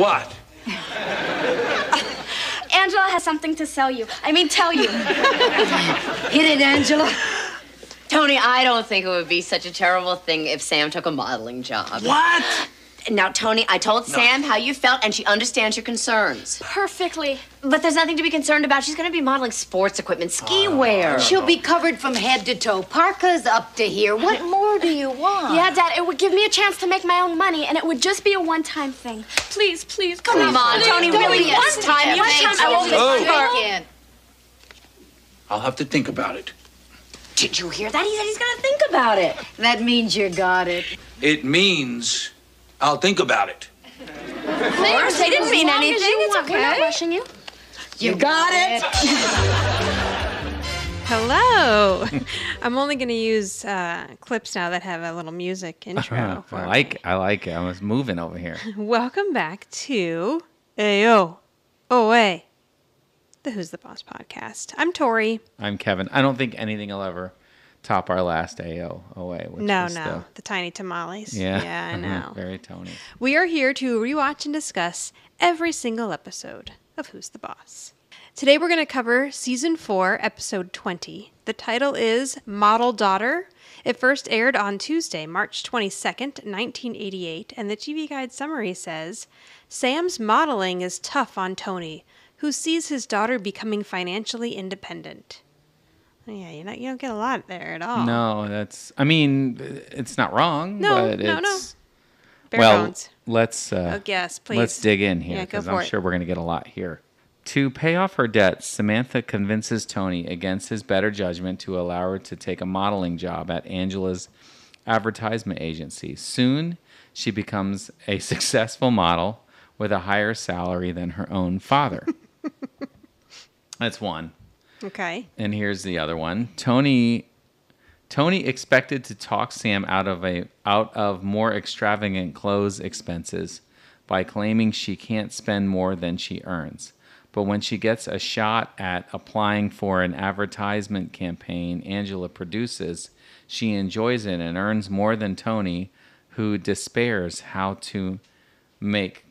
What? Angela has something to sell you. I mean, tell you. Hit it, Angela. Tony, I don't think it would be such a terrible thing if Sam took a modeling job. What? Now, Tony, I told Sam how you felt, and she understands your concerns. Perfectly. But there's nothing to be concerned about. She's going to be modeling sports equipment, ski ah, wear. She'll be covered from head to toe. Parka's up to here. What more do you want? Yeah, Dad, it would give me a chance to make my own money, and it would just be a one-time thing. Please, please, come Come on, please, Tony, don't really, be this one time you one made time I won't Oh. miss my girl. Can't. I'll have to think about it. Did you hear that? He said he's going to think about it. That means you got it. It means I'll think about it. Of course, they didn't mean As long as anything. It's okay. We're not okay. rushing you. You got it. Hello. I'm only going to use uh, clips now that have a little music intro. for I me. like I like it. I was moving over here. Welcome back to Ayo. Oh, hey. The Who's the Boss podcast. I'm Tori. I'm Kevin. I don't think anything will ever top our last AO away. Which No, was no. The tiny tamales. Yeah. Yeah, I uh-huh. know. Very Tony. We are here to rewatch and discuss every single episode of Who's the Boss. Today we're going to cover season 4, episode 20. The title is Model Daughter. It first aired on Tuesday, March 22nd, 1988, and the TV Guide summary says Sam's modeling is tough on Tony, who sees his daughter becoming financially independent. Yeah, you know, you don't get a lot there at all. No, that's. I mean, it's not wrong. No, but no, no. it's, Bare well, bones. let's. Uh, Oh, yes, please. Let's dig in here because for I'm it. sure we're going to get a lot here. To pay off her debts, Samantha convinces Tony against his better judgment to allow her to take a modeling job at Angela's advertisement agency. Soon, she becomes a successful model with a higher salary than her own father. That's one. Okay. And here's the other one. Tony Tony expected to talk Sam out of a out of more extravagant clothes expenses by claiming she can't spend more than she earns. But when she gets a shot at applying for an advertisement campaign Angela produces, she enjoys it and earns more than Tony, who despairs how to make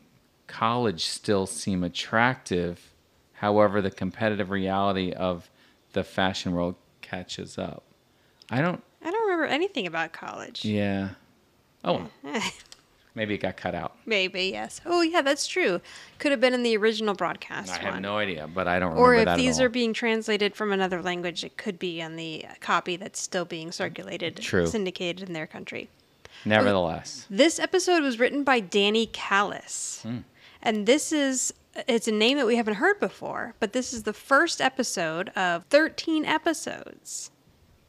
college still seem attractive. However, the competitive reality of the fashion world catches up. I don't. I don't remember anything about college. Yeah. Oh, maybe it got cut out. Maybe, yes. Oh, yeah, that's true. Could have been in the original broadcast I have one. no idea, but I don't remember or if these are being translated from another language, it could be on the copy that's still being circulated, True. syndicated in their country. Nevertheless, This episode was written by Danny Kallis. Hmm. And this is it's a name that we haven't heard before, but this is the first episode of 13 episodes.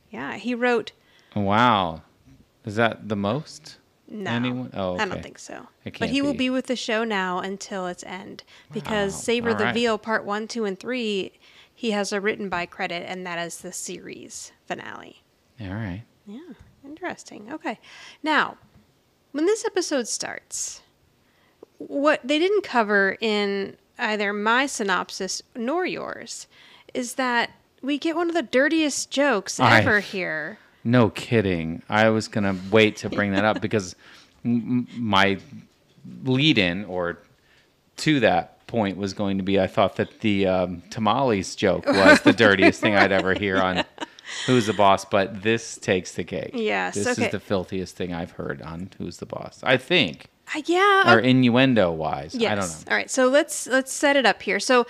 Yeah, he wrote wow, is that the most? No, Anyone? Oh, I don't think so. But he will be. be with the show now until its end because Savor all the right. Veal Part One, Two, and Three, he has a written by credit, and that is the series finale. All right. Yeah, interesting. Okay, now when this episode starts, what they didn't cover in either my synopsis nor yours is that we get one of the dirtiest jokes I- ever here. No kidding. I was gonna wait to bring that up because m- my lead-in or to that point was going to be I thought that the um, tamales joke was the dirtiest thing I'd ever hear on Who's the Boss, but this takes the cake. Yes, this okay. is the filthiest thing I've heard on Who's the Boss. I think, Uh, yeah, or innuendo wise. Yes. I don't know. All right. So let's let's set it up here. So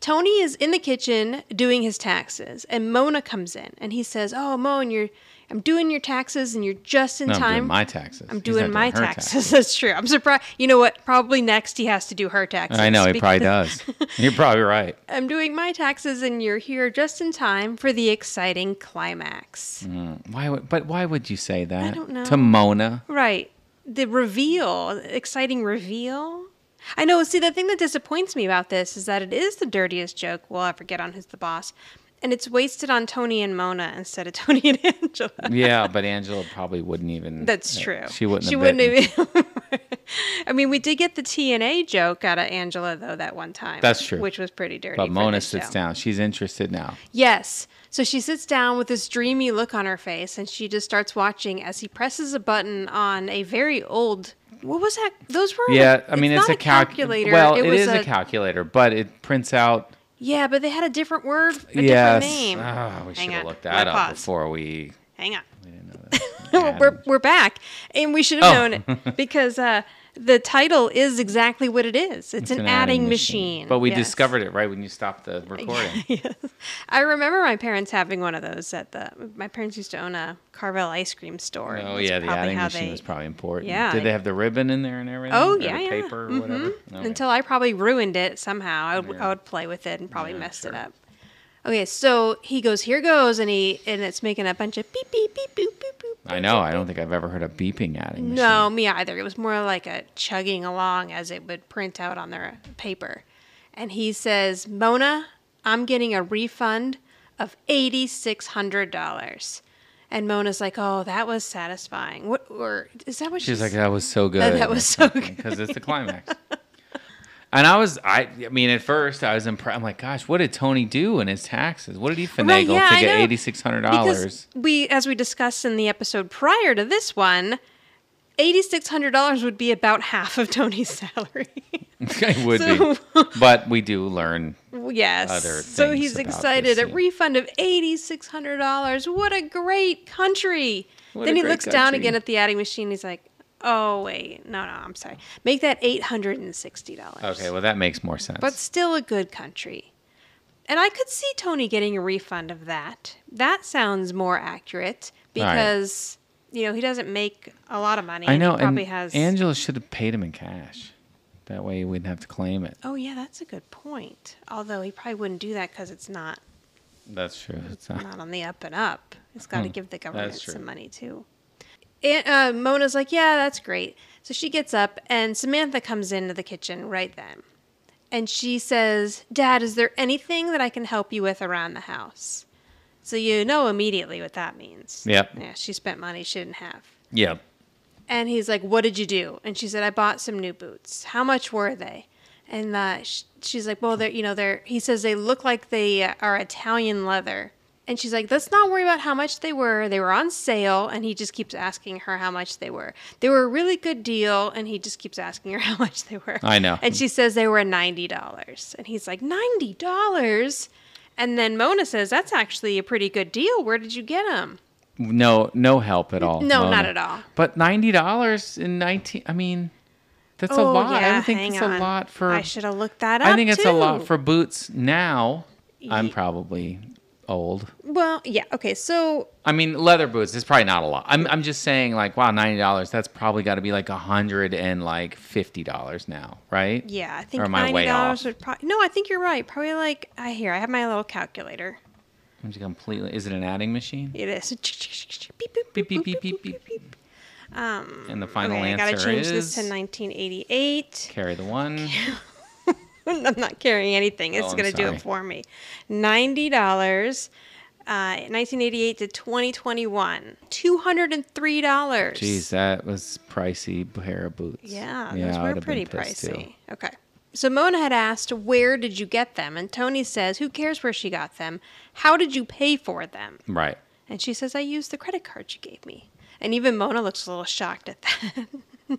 Tony is in the kitchen doing his taxes, and Mona comes in, and he says, "Oh, Mona, you're I'm doing your taxes, and you're just in No, I'm time. doing my taxes. I'm doing my her taxes. That's true. I'm surprised. You know what? Probably next he has to do her taxes. I know he probably does. You're probably right. I'm doing my taxes, and you're here just in time for the exciting climax. Why would? But why would you say that? I don't know. To Mona. Right. The reveal, exciting reveal. I know. See, the thing that disappoints me about this is that it is the dirtiest joke we'll ever get on Who's the Boss. And it's wasted on Tony and Mona instead of Tony and Angela. Yeah, but Angela probably wouldn't even. That's uh, true. She wouldn't. She have wouldn't have. I mean, we did get the TNA joke out of Angela though that one time. That's true. Which was pretty dirty. But Mona sits show. down. She's interested now. Yes. So she sits down with this dreamy look on her face and she just starts watching as he presses a button on a very old what was that? Those were Yeah, I mean it's, not a calc- calculator. Well, it it is a, calculator, but it prints out. Yeah, but they had a different word, a yes. different name. Ah, we Hang should have on, looked that up pause. before we. Hang on. we didn't know that. we're, we're back, and we should have Oh. known it because uh, the title is exactly what it is. It's, an, adding, machine. But we Yes. discovered it right when you stopped the recording. yes. I remember my parents having one of those at the. My parents used to own a Carvel ice cream store. Oh yeah, the adding machine they- was probably important. Yeah, Did they- have the ribbon in there and everything? Oh yeah, yeah. paper or mm-hmm. whatever. Okay. Until I probably ruined it somehow. I would, I would play with it and probably Yeah, messed it up. Okay, so he goes, here goes, and he and it's making a bunch of beep beep beep boop boop boop. I know. I don't think I've ever heard a beeping adding machine. No, me either. It was more like a chugging along as it would print out on their paper. And he says, Mona, I'm getting a refund of $8,600. And Mona's like, oh, that was satisfying. What, or is that what She's she's like, that was so good. That- that was so good. Because it's the climax. and I was, I, I mean, at first I was impressed. I'm like, gosh, what did Tony do in his taxes? What did he finagle Right, yeah, to get eighty six hundred dollars? we, as we discussed in the episode prior to this one, $8,600 would be about half of Tony's salary. it would So- be, but we do learn. Yes. so he's excited. A refund of eighty six hundred dollars. What a great country. What then he looks down again at the adding machine. He's like, "Oh wait, no, no, I'm sorry. Make that eight hundred and sixty dollars." Okay, well that makes more sense. but still a good country. And I could see Tony getting a refund of that. That sounds more accurate All right. because you know he doesn't make a lot of money. I know, probably and has. Angela should have paid him in cash. That way he wouldn't have to claim it. oh yeah, that's a good point. Although he probably wouldn't do that because it's not That's true. It's not. not on the up and up. It's got to Hmm, give the government some money too. And uh, Mona's like, yeah, that's great. So she gets up, and Samantha comes into the kitchen right then. And she says, Dad, is there anything that I can help you with around the house? So you know immediately what that means. Yep. Yeah, she spent money she didn't have. Yep. And he's like, What did you do? And she said, I bought some new boots. How much were they? And uh, she's like, Well, they're, you know, they're, he says they look like they are Italian leather. And she's like, Let's not worry about how much they were. They were on sale. And he just keeps asking her how much they were. They were a really good deal. And he just keeps asking her how much they were. I know. And she says they were $90. And he's like, $90? And then Mona says, That's actually a pretty good deal. Where did you get them? No, no help at all. No, Mona. not at all. But ninety dollars in nineteen. I mean, that's a Oh, lot. I yeah, don't think it's a lot for. I should have looked that up. I think it's a lot for boots now. I'm probably old. Well, yeah. Okay, so I mean, leather boots is probably not a lot. I'm, I'm just saying, like, wow, ninety dollars. That's probably got to be like a hundred and like fifty dollars now, right? yeah, I think Or am I ninety way dollars off? would probably. No, I think you're right. Probably like I here. I have my little calculator. I'm just completely. Is it an adding machine? It is. Beep, boop, Beep, beep, beep, beep, boop, boop. Um, And the final okay, I gotta change is this to 1988. carry the one. I'm not carrying anything. It's Oh, gonna do it for me. Ninety dollars. Uh, 1988 to 2021, two hundred and three dollars. Jeez, that was pricey pair of boots. Yeah, I those were pretty pissed, too. pricey. Okay. So Mona had asked, "Where did you get them?" And Tony says, "Who cares where she got them? How did you pay for them?" Right. And she says, "I used the credit card you gave me." And even Mona looks a little shocked at that.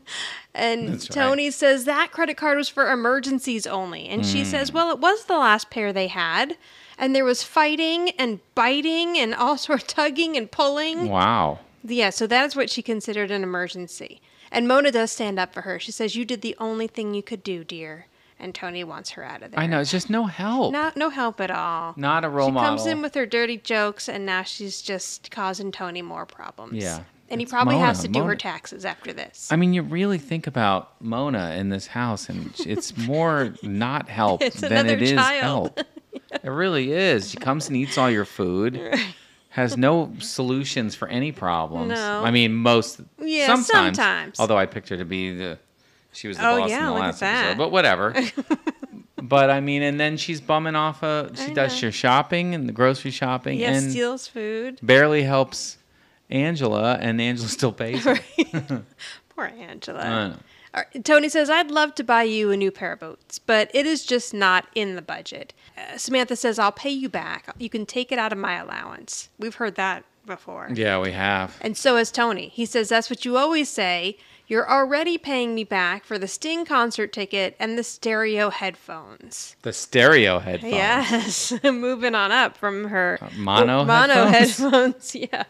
and That's right. Tony says that credit card was for emergencies only. And she says, Hmm. "Well, it was the last pair they had." And there was fighting and biting and all sort of tugging and pulling. Wow. Yeah, so that's what she considered an emergency. And Mona does stand up for her. She says, You did the only thing you could do, dear. And Tony wants her out of there. I know. It's just no help. Not no help at all. Not a role she model. comes in with her dirty jokes, and now she's just causing Tony more problems. Yeah, And he probably has to do her taxes after this. I mean, you really think about Mona in this house, and it's more not help It's than it is child. help. It really is. She comes and eats all your food, has no solutions for any problems. No. I mean, most. Yeah, sometimes, sometimes. Although I picked her to be the. She was the Oh, boss yeah, in the last episode, but whatever. but I mean, and then she's bumming off a. She I does know. your shopping and the grocery shopping, yeah, and steals food. barely helps Angela, and Angela still pays. her. Poor Angela. I know. All right, Tony says, I'd love to buy you a new pair of boots, but it is just not in the budget. Uh, Samantha says, I'll pay you back. You can take it out of my allowance. We've heard that before. Yeah, we have. And so has Tony. He says, That's what you always say. You're already paying me back for the Sting concert ticket and the stereo headphones. The stereo headphones. Yes, moving on up from her mono mono headphones? headphones. Yeah,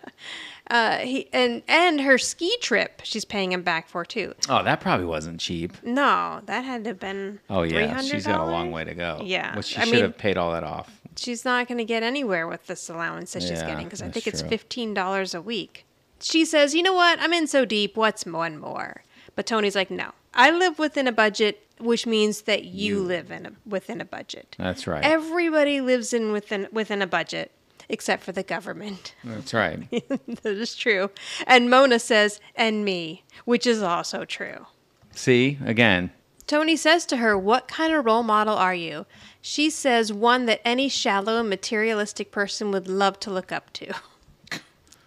uh, he and and her ski trip. She's paying him back for too. Oh, that probably wasn't cheap. No, that had to have been. Oh yeah, $300? she's got a long way to go. Yeah, which she I should mean- have paid all that off. She's not going to get anywhere with this allowance that she's getting because I think it's fifteen dollars a week. She says, "You know what? I'm in so deep. What's one more?" But Tony's like, "No, I live within a budget, which means that you, live in a, within a budget. That's right. Everybody lives in within within a budget." Except for the government. That's right. that is true. And Mona says, and me, which is also true. See again. Tony says to her, What kind of role model are you? She says, One that any shallow, and materialistic person would love to look up to.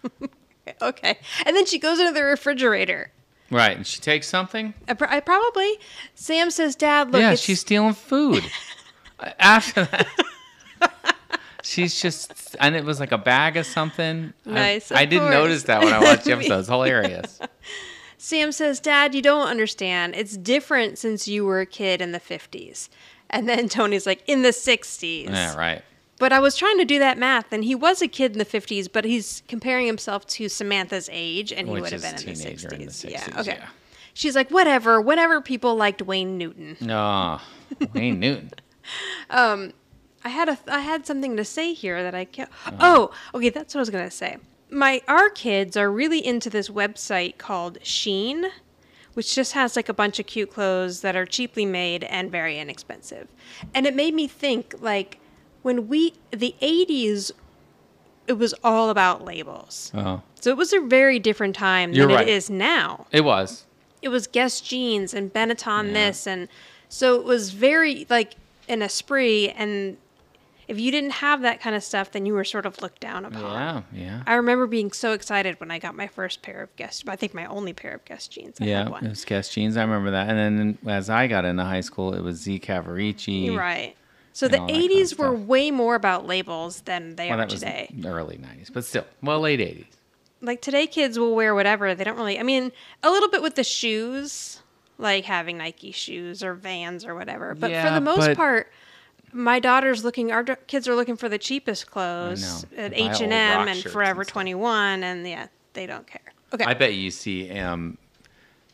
okay. And then she goes into the refrigerator. Right, and she takes something. I, pr- I probably, Sam says, Dad, look, yeah, she's stealing food. After that, she's just, and it was like a bag of something. I- Nice, I, of didn't notice that when I watched the episode. It's hilarious. Sam says, Dad, you don't understand. It's different since you were a kid in the 50s. And then Tony's like, in the 60s. Yeah, right. But I was trying to do that math, and he was a kid in the 50s, but he's comparing himself to Samantha's age, and he Which would have been in the, 60s. in the 60s, Yeah, okay. yeah. She's like, whatever, whenever people liked Wayne Newton. No, Wayne Newton. Um, I had a, I had something to say here that I can't. Uh-huh. Oh, okay, that's what I was gonna say. My our kids are really into this website called Shein, which just has like a bunch of cute clothes that are cheaply made and very inexpensive. And it made me think like when we the 80s it was all about labels. Oh, So it was a very different time You're than right. it is now. it was. It was Guess jeans and Benetton this and so it was very like an esprit and if you didn't have that kind of stuff then you were sort of looked down upon. Yeah, yeah. I remember being so excited when I got my first pair of Guess I think my only pair of Guess jeans. I Yeah, had it was Guess jeans. I remember that. And then as I got into high school, it was Z Cavaricci. Right. So the all that kind of 80s were way more about labels than they Well, are today. early '90s, but still, well, late '80s. like today kids will wear whatever they don't really i mean a little bit with the shoes like having nike shoes or vans or whatever but for the most part my daughter's looking our kids are looking for the cheapest clothes at h&m and shirts and forever 21 and yeah they don't care okay I bet you see um,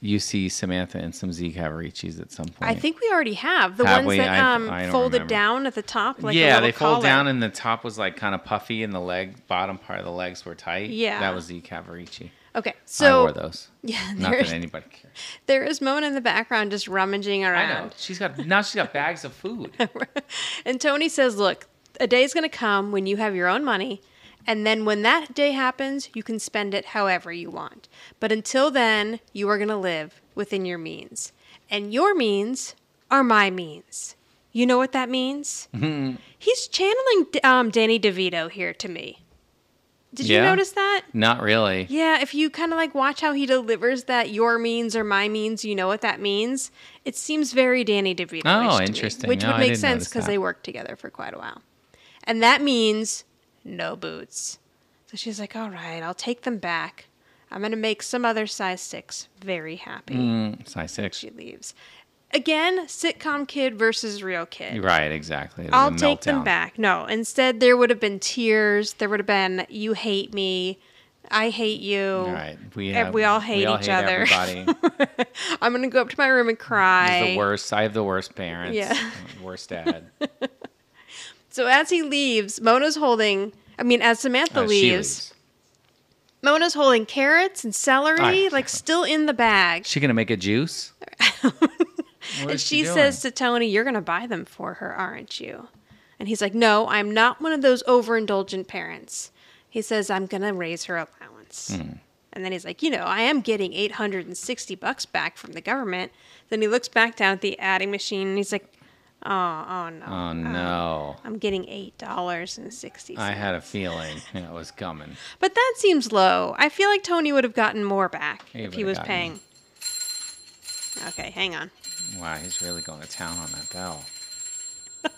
you see Samantha in some Z Cavariccis at some point. I think we already have the Have ones we? that um, I folded remember. down at the top like yeah, they fold collar. down and the top was like kind of puffy and the leg bottom part of the legs were tight. Yeah. that was Z Cavaricci. Okay I so wore those. yeah Not that anybody cares. there is Mona in the background just rummaging around. I know. She's got now. She's got bags of food. And Tony says, Look, a day is going to come when you have your own money. And then when that day happens, you can spend it however you want. But until then, you are going to live within your means. And your means are my means. You know what that means? He's channeling um, Danny DeVito here to me. Did you notice that? Not really. Yeah, if you kind of like watch how he delivers that your means or my means, you know what that means. It seems very Danny DeVito. Oh, interesting. which No, would make sense because they worked together for quite a while. And that means no boots. So she's like, all right, I'll take them back. I'm going to make some other size six very happy. Mm, size six. She leaves. Again, sitcom kid versus real kid. Right, exactly. I'll take them back. No, instead there would have been tears. There would have been you hate me, I hate you. All right, we have, we all hate each other. Everybody. I'm gonna go up to my room and cry. He's the worst. I have the worst parents. Yeah. Worst dad. So as he leaves, Mona's holding. I mean, as Samantha Uh, leaves, Mona's holding carrots and celery, like still in the bag. She gonna make a juice? And is she says to Tony, "You're gonna buy them for her, aren't you?" And he's like, "No, I'm not one of those overindulgent parents." He says, "I'm gonna raise her allowance." Hmm. And then he's like, "You know, I am getting 860 bucks back from the government." Then he looks back down at the adding machine and he's like, "Oh, oh no, "Oh no." I'm getting eight dollars and sixty I had a feeling it was coming. But that seems low. I feel like Tony would have gotten more back He if he was paying. Okay, hang on. Wow, he's really going to town on that bell.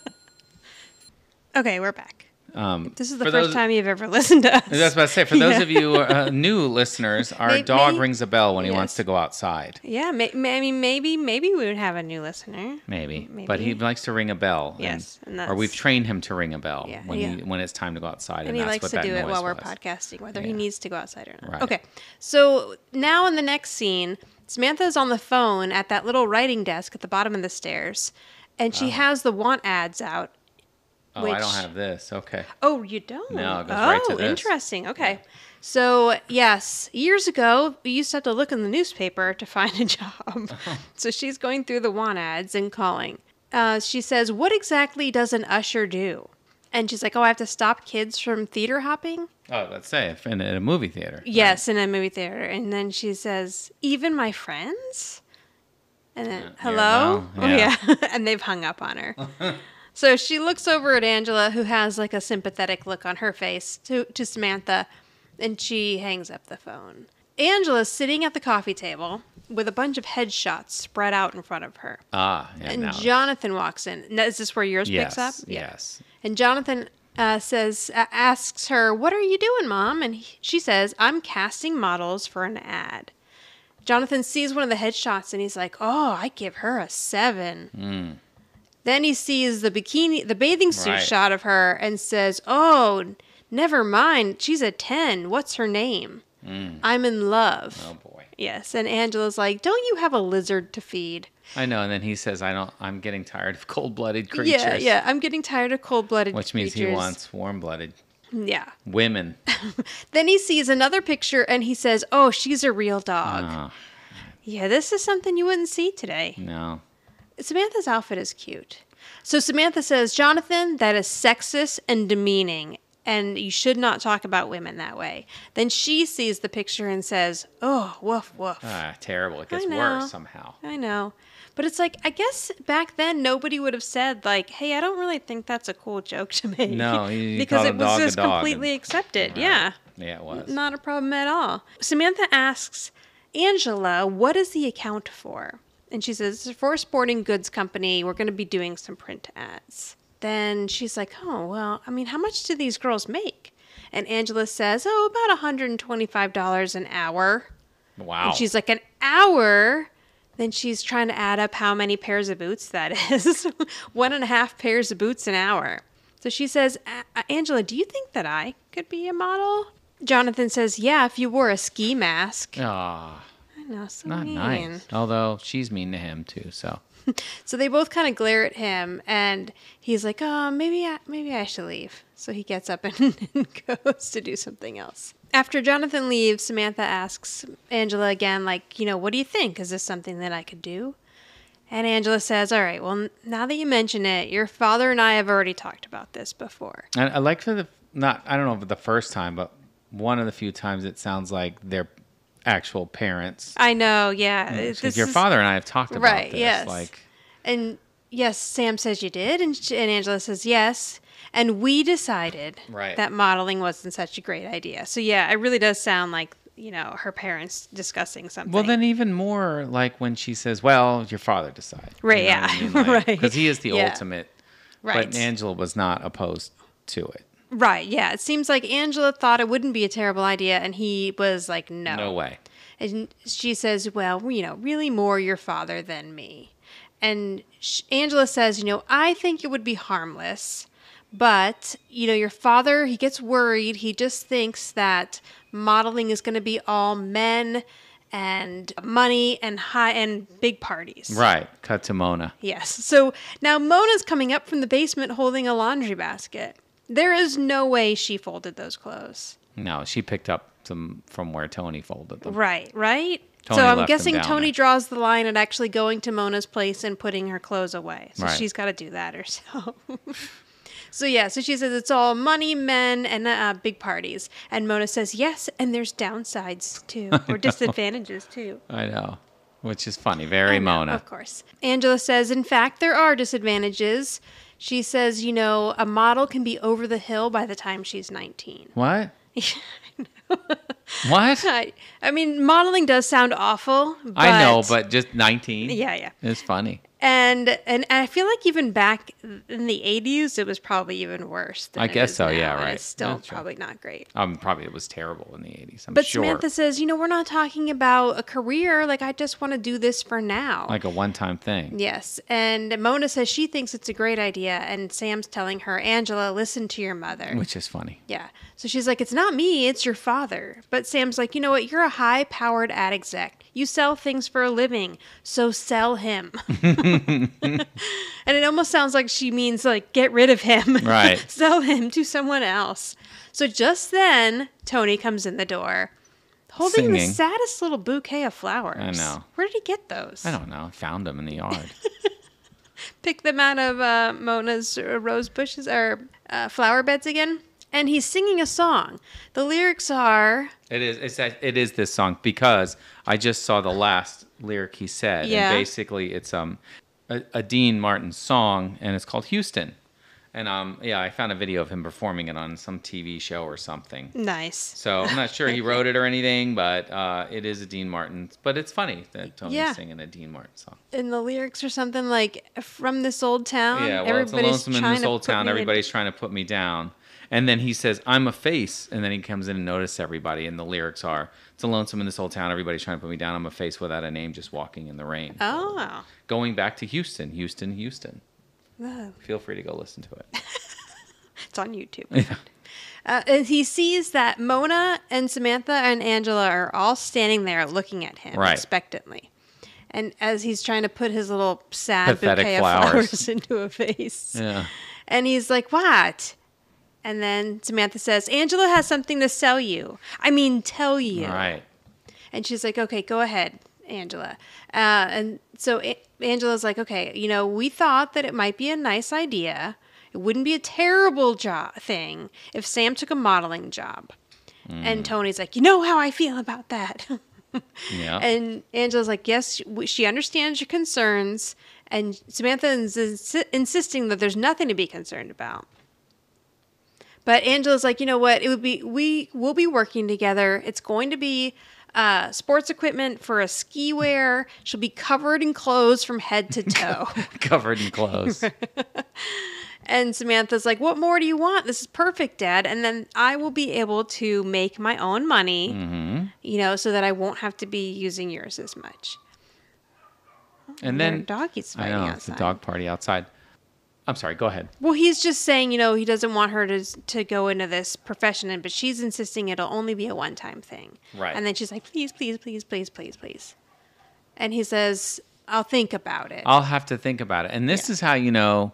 Okay, we're back. Um, This is the first those- time you've ever listened to us. I was about to say, for those Yeah. of you uh, new listeners, our May- dog may- rings a bell when he wants to go outside. Yeah, may, may, I mean, maybe maybe we would have a new listener. Maybe. but he likes to ring a bell. Yes, and or we've trained him to ring a bell Yeah, when yeah. he when it's time to go outside, and, and he that's likes what to do it while we're podcasting, whether he needs to go outside or not. Right. Okay, so now in the next scene, Samantha's on the phone at that little writing desk at the bottom of the stairs, and she has the want ads out. Oh, I don't have this. Okay. Oh, you don't? No, it goes oh, right to this. interesting. Okay. So, yes, years ago, we used to have to look in the newspaper to find a job. so she's going through the want ads and calling. Uh, she says, What exactly does an usher do? And she's like, Oh, I have to stop kids from theater hopping? Oh, let's say if in, a movie theater. Yes, in a movie theater. And then she says, Even my friends? And then, yeah, hello? well, Oh, yeah. yeah. and they've hung up on her. so she looks over at Angela, who has like a sympathetic look on her face, to, to Samantha, and she hangs up the phone. Angela's sitting at the coffee table with a bunch of headshots spread out in front of her. Ah, yeah. And Jonathan walks in. Now, Is this where yours yes, picks up? Yes. And Jonathan uh, says, uh, asks her, "What are you doing, Mom?" And he, she says, "I'm casting models for an ad." Jonathan sees one of the headshots and he's like, "Oh, I give her a seven. Then he sees the bikini, the bathing suit Right. shot of her, and says, "Oh, never mind. She's a ten. What's her name? I'm in love." Oh. Yes, and Angela's like, "Don't you have a lizard to feed?" I know. And then he says, "I don't. I'm getting tired of cold-blooded creatures." Yeah, yeah. I'm getting tired of cold-blooded Which means he wants warm-blooded Yeah. women. Then he sees another picture and he says, "Oh, she's a real dog." Oh, Yeah, this is something you wouldn't see today. no. Samantha's outfit is cute. So Samantha says, "Jonathan, that is sexist and demeaning, and you should not talk about women that way." Then she sees the picture and says, "Oh, woof woof." Ah, terrible. It gets worse somehow. I know. But it's like I guess back then nobody would have said like, "Hey, I don't really think that's a cool joke to make." No, because it was just dog and- completely accepted. Right. Yeah. Yeah, it was. Not a problem at all. Samantha asks Angela, what does the account for? And she says, it's for a sporting goods company. We're going to be doing some print ads. Then she's like, oh, well, I mean, how much do these girls make? And Angela says, oh, about $125 an hour. Wow. And she's like, an hour? Then she's trying to add up how many pairs of boots that is. One and a half pairs of boots an hour. So she says, "A- A- Angela, do you think that I could be a model? Jonathan says, yeah, if you wore a ski mask. Ah, I know, so not mean. nice. Although she's mean to him too. So So they both kind of glare at him, and he's like, "Oh, maybe I, maybe I should leave." So he gets up and, and goes to do something else. After Jonathan leaves, Samantha asks Angela again, like, "You know, what do you think? Is this something that I could do?" And Angela says, "All right, well, now that you mention it, your father and I have already talked about this before." I, I like for the not. I don't know if the first time, but one of the few times it sounds like they're actual parents. I know, yeah. Because your is- father and I have talked about Right, this. yes. Like, And yes, Sam says you did, and, sh- and Angela says yes. And we decided Right. that modeling wasn't such a great idea. So yeah, it really does sound like you know her parents discussing something. well, then even more like when she says, "Well, your father decide." Right, yeah, right. Because he is the Yeah. ultimate. right, But Angela was not opposed to it. Right, yeah. It seems like Angela thought it wouldn't be a terrible idea, and he was like, no, No way. And she says, Well, you know, really more your father than me. And sh- Angela says, You know, I think it would be harmless, but, you know, your father, he gets worried. He just thinks that modeling is going to be all men and money and high and big parties. Right. Cut to Mona. Yes. So now Mona's coming up from the basement holding a laundry basket. There is no way she folded those clothes. No, she picked up some from where Tony folded them. Right, right? Tony so I'm guessing Tony there. draws the line at actually going to Mona's place and putting her clothes away. So Right. she's got to do that herself. so yeah, so she says it's all money, men, and uh, big parties. And Mona says yes, and there's downsides too, or disadvantages too. I know. Which is funny. Very know, Mona. Of course. Angela says, in fact, there are disadvantages. She says, you know, a model can be over the hill by the time she's 19. What? what? I, I mean, modeling does sound awful. But I know, but just 19. Yeah, yeah. It's funny. And and I feel like even back in the 80s, it was probably even worse. Than I guess so, now, yeah, and right. It's still That's true. probably not great. Um, probably it was terrible in the 80s. I'm But sure. Samantha says, you know, we're not talking about a career. Like, I just want to do this for now. like a one-time thing. Yes. And Mona says she thinks it's a great idea. And Sam's telling her, Angela, listen to your mother. Which is funny. Yeah. So she's like, it's not me, it's your father. But Sam's like, you know what? You're a high powered ad exec. You sell things for a living. So sell him. and it almost sounds like she means, like, get rid of him. Right. sell him to someone else. So just then, Tony comes in the door holding the saddest little bouquet of flowers. I know. Where did he get those? I don't know. Found them in the yard. pick them out of uh, Mona's uh, rose bushes or uh, flower beds again. And he's singing a song. The lyrics are It is. It's that- it is this song because I just saw the last lyric he said, Yeah. and basically it's um a, a Dean Martin song, and it's called Houston. And um yeah, I found a video of him performing it on some TV show or something. nice. So I'm not sure he wrote it or anything, but uh, it is a Dean Martin. But it's funny that Tony's Yeah. singing a Dean Martin song. And the lyrics are something like from this old town. Yeah, well, it's a lonesome in trying this to old put town. me in- Everybody's trying to put me down. And then he says, I'm a face. And then he comes in and notices everybody. And the lyrics are, It's a lonesome in this old town. Everybody's trying to put me down. I'm a face without a name, just walking in the rain. Oh. Going back to Houston, Houston, Houston. Oh, Feel free to go listen to it. It's on YouTube. Uh, and he sees that Mona and Samantha and Angela are all standing there looking at him Right. expectantly. And as he's trying to put his little sad Pathetic bouquet flowers. of flowers into a face. Yeah. And he's like, What? And then Samantha says, Angela has something to sell you. I mean, tell you. All right. And she's like, Okay, go ahead, Angela. Uh, and so A- Angela's like, Okay, you know, we thought that it might be a nice idea. It wouldn't be a terrible job thing if Sam took a modeling job. And Tony's like, You know how I feel about that. Yeah. And Angela's like, yes, she- understands your concerns. And Samantha is insi- insisting that there's nothing to be concerned about. But Angela's like, you know what? It would be we will be working together. It's going to be uh, sports equipment for a ski wear. She'll be covered in clothes from head to toe. Covered in clothes. and Samantha's like, "What more do you want? This is perfect, Dad." And then I will be able to make my own money, Mm-hmm. you know, so that I won't have to be using yours as much. And Their then doggy's I know outside. it's a dog party outside. I'm sorry. Go ahead. Well, he's just saying, you know, he doesn't want her to to go into this profession, and but she's insisting it'll only be a one time thing. Right. And then she's like, please, please, please, please, please, please. And he says, I'll think about it. I'll have to think about it. And this is how you know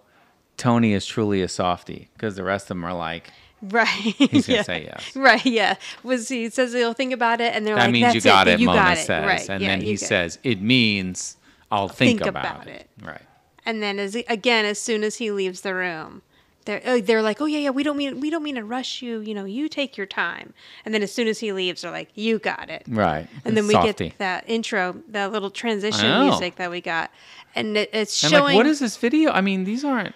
Tony is truly a softie because the rest of them are like, right. He's gonna Yeah. say yes. Right. Yeah. Was he says he'll think about it, and they're like, that like, means you got it, You Mona got it. says. Right. And yeah, then he says, it means I'll think, think about, about it. it. Right. And then as again, as soon as he leaves the room, they're oh, they're like, oh yeah, yeah, we don't mean we don't mean to rush you. You know, you take your time. And then as soon as he leaves, they're like, you got it. Right. And then we Softy. get that intro, that little transition oh. music that we got, and it, it's And showing. like, what is this video? I mean, these aren't.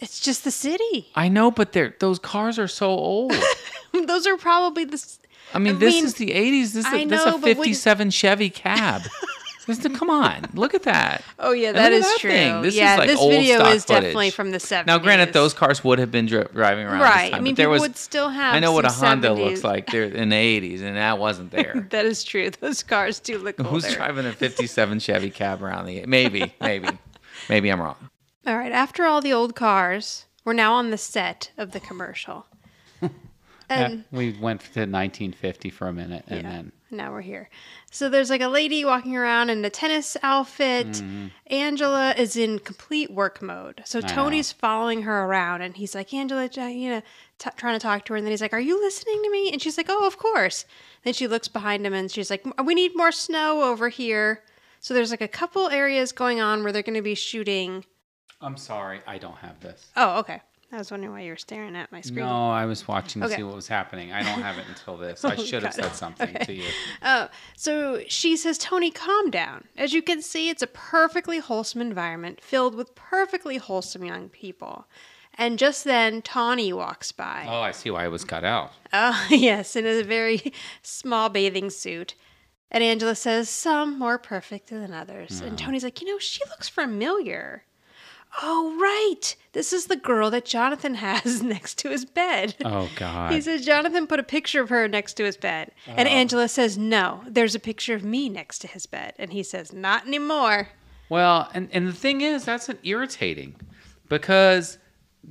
It's just the city. I know, but they're those cars are so old. Those are probably the. I mean, I this mean, is the '80s. This is a, this is a but we- '57 Chevy cab. This come on, look at that. Oh yeah, that is that look is at true. thing. This yeah, is like this old video stock is definitely from the 70s. Now, granted, those cars would have been dri- driving around. Right. This time, I mean, there people was, would still have I know what a Honda 70s. looks like there in the '80s, and that wasn't there. That is true. Those cars do look older. Who's driving a '57 Chevy cab around the? Maybe, maybe, maybe I'm wrong. All right. After all the old cars, we're now on the set of the commercial. And Uh, we went to 1950 for a minute, and yeah, then now we're here. So there's like a lady walking around in a tennis outfit. Mm-hmm. Angela is in complete work mode. So. Tony's following her around, and he's like, Angela, you know, t- trying to talk to her. And then he's like, Are you listening to me? And she's like, Oh, of course. Then she looks behind him, and she's like, We need more snow over here. So there's like a couple areas going on where they're going to be shooting. I'm sorry, I don't have this. Oh, okay. I was wondering why you were staring at my screen. No, I was watching to Okay. see what was happening. I don't have it until this. Oh, I Oh, should have it. said something to you. Oh, so she says, Tony, calm down. As you can see, it's a perfectly wholesome environment filled with perfectly wholesome young people. And just then, Tawny walks by. Oh, I see why it was cut out. Oh, yes, in a very small bathing suit. And Angela says, Some more perfect than others. And mm. Tony's like, You know, she looks familiar. Oh, right. This is the girl that Jonathan has next to his bed. Oh God. He says Jonathan put a picture of her next to his bed. And oh. Angela says, No, there's a picture of me next to his bed. And he says, Not anymore. Well, and, and the thing is, that's an irritating because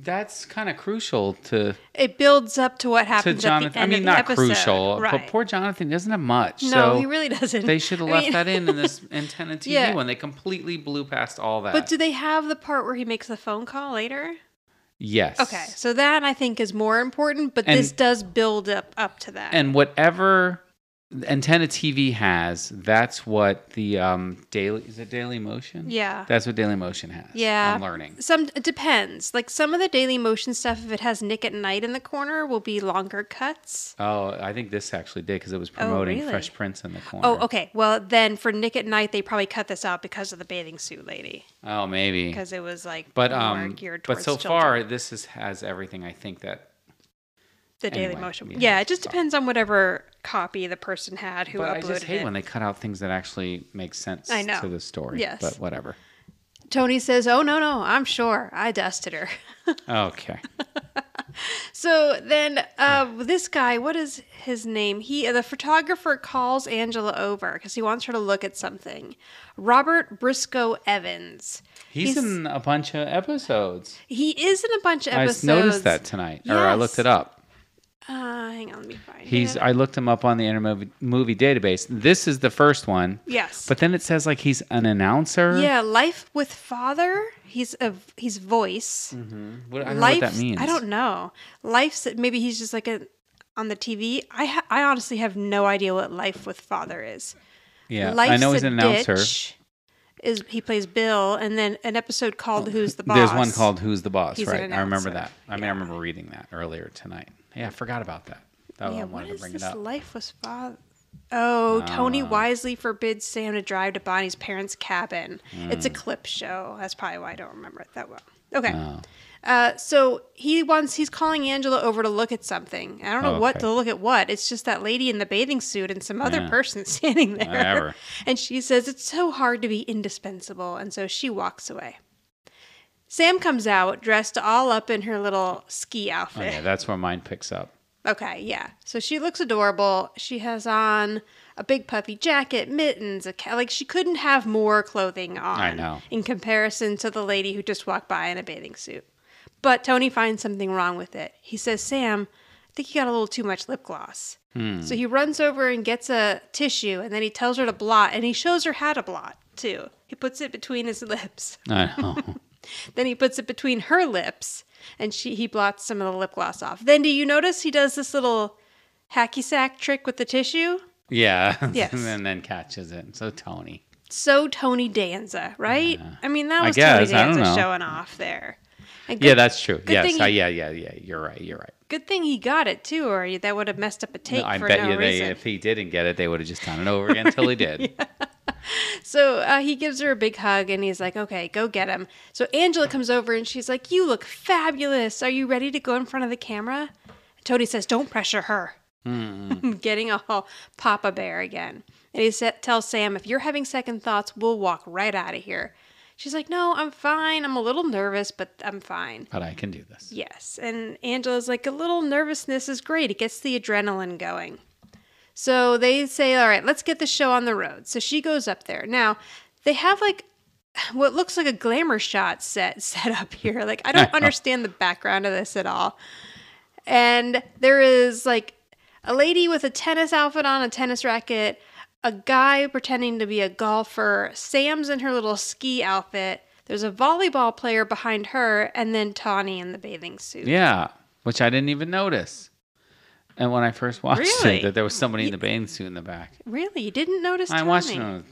that's kind of crucial to It builds up to what to happens Jonathan. at the I mean, of not episode. crucial, right. but poor Jonathan doesn't have much. No, so he really doesn't. They should have I left mean- that in in this antenna TV Yeah. when they completely blew past all that. But do they have the part where he makes the phone call later? yes. Okay, so that I think is more important, but And- this does build up up to that. And whatever antenna TV has, that's what the um daily is it Daily Motion? yeah. That's what Daily Motion has. Yeah. I'm learning. Some it depends. Like some of the Daily Motion stuff, if it has Nick at Nite in the corner, will be longer cuts. Oh, I think this actually did because it was promoting really? Fresh Prince in the corner. Oh, okay. Well, then for Nick at Nite, they probably cut this out because of the bathing suit lady, Oh, maybe. because it was like But um, but so children. far this is, has everything I think that. the Daily anyway, Motion. yeah, Yeah, it just so- depends on whatever copy the person had who But I uploaded just hate it. when they cut out things that actually make sense I know. to the story. Yes. But whatever. Tony says, "Oh no, no, I'm sure I dusted her." Okay. So then, uh, this guy, what is his name? He, the photographer, calls Angela over because he wants her to look at something. Robert Briscoe Evans. He's, in a bunch of episodes. He is in a bunch of I episodes. I noticed that tonight, or I looked it up. Uh, hang on, let me find He's. it. I looked him up on the Internet movie, movie database. This is the first one, yes, but then it says like he's an announcer. yeah, Life with Father. He's a he's voice. What, I don't know what that means. I don't know. Life's maybe he's just like a on the TV. I ha- I honestly have no idea what Life with Father is. Yeah, Life's I know he's an announcer. Ditch Is he plays Bill, and then an episode called "Who's the Boss." There's one called "Who's the Boss," He's right? I remember that. I mean, I remember reading that earlier tonight. Yeah, I forgot about that. Oh, Yeah, I wanted to bring this? it up. Life with Father. Oh, Tony Ah. wisely forbids Sam to drive to Bonnie's parents' cabin. It's a Hmm. clip show. That's probably why I don't remember it that well. Okay. Oh. Uh, so he wants he's calling Angela over to look at something. I don't know Oh, what to look at. What? It's just that lady in the bathing suit and some other Yeah. person standing there. Whatever. And she says it's so hard to be indispensable, and so she walks away. Sam comes out dressed all up in her little ski Oh, outfit. yeah, that's where mine picks up. Okay, yeah. So she looks adorable. She has on a big puffy jacket, mittens, a ca- like she couldn't have more clothing on. I know. In comparison to the lady who just walked by in a bathing suit. But Tony finds something wrong with it. He says, "Sam, I think you got a little too much lip gloss." Hmm. So he runs over and gets a tissue, and then he tells her to blot, and he shows her how to blot too. He puts it between his lips. I know. Then he puts it between her lips and she he blots some of the lip gloss off. Then do you notice he does this little hacky sack trick with the tissue? yeah. Yes. and then catches it. So Tony. So Tony Danza, right? I mean that was Tony Danza showing off there. And Yeah, that's true. Yes. he- yeah, yeah, yeah. You're right. You're right. Good thing he got it too, or that would have messed up a take No, I for bet no you they, reason. if he didn't get it, they would have just done it over again until he did. So uh, he gives her a big hug and he's like, okay, go get him. So Angela comes over and she's like, you look fabulous. Are you ready to go in front of the camera? Tony says, don't pressure her. Getting all Papa Bear again. And he sa- tells Sam, if you're having second thoughts, we'll walk right out of here. She's like, no, I'm fine. I'm a little nervous, but I'm fine. But I can do this. Yes. And Angela's like, a little nervousness is great. It gets the adrenaline going. So they say, all right, let's get the show on the road. So she goes up there. Now, they have like what looks like a glamour shot set set up here. Like I don't understand the background of this at all. And there is like a lady with a tennis outfit on, a tennis racket, a guy pretending to be a golfer, Sam's in her little ski outfit. There's a volleyball player behind her, and then Tawny in the bathing suit. Yeah, which I didn't even notice. And when I first watched Really? it, that there was somebody in the bathing suit in the back. Really? You didn't notice I Tawny? watched it on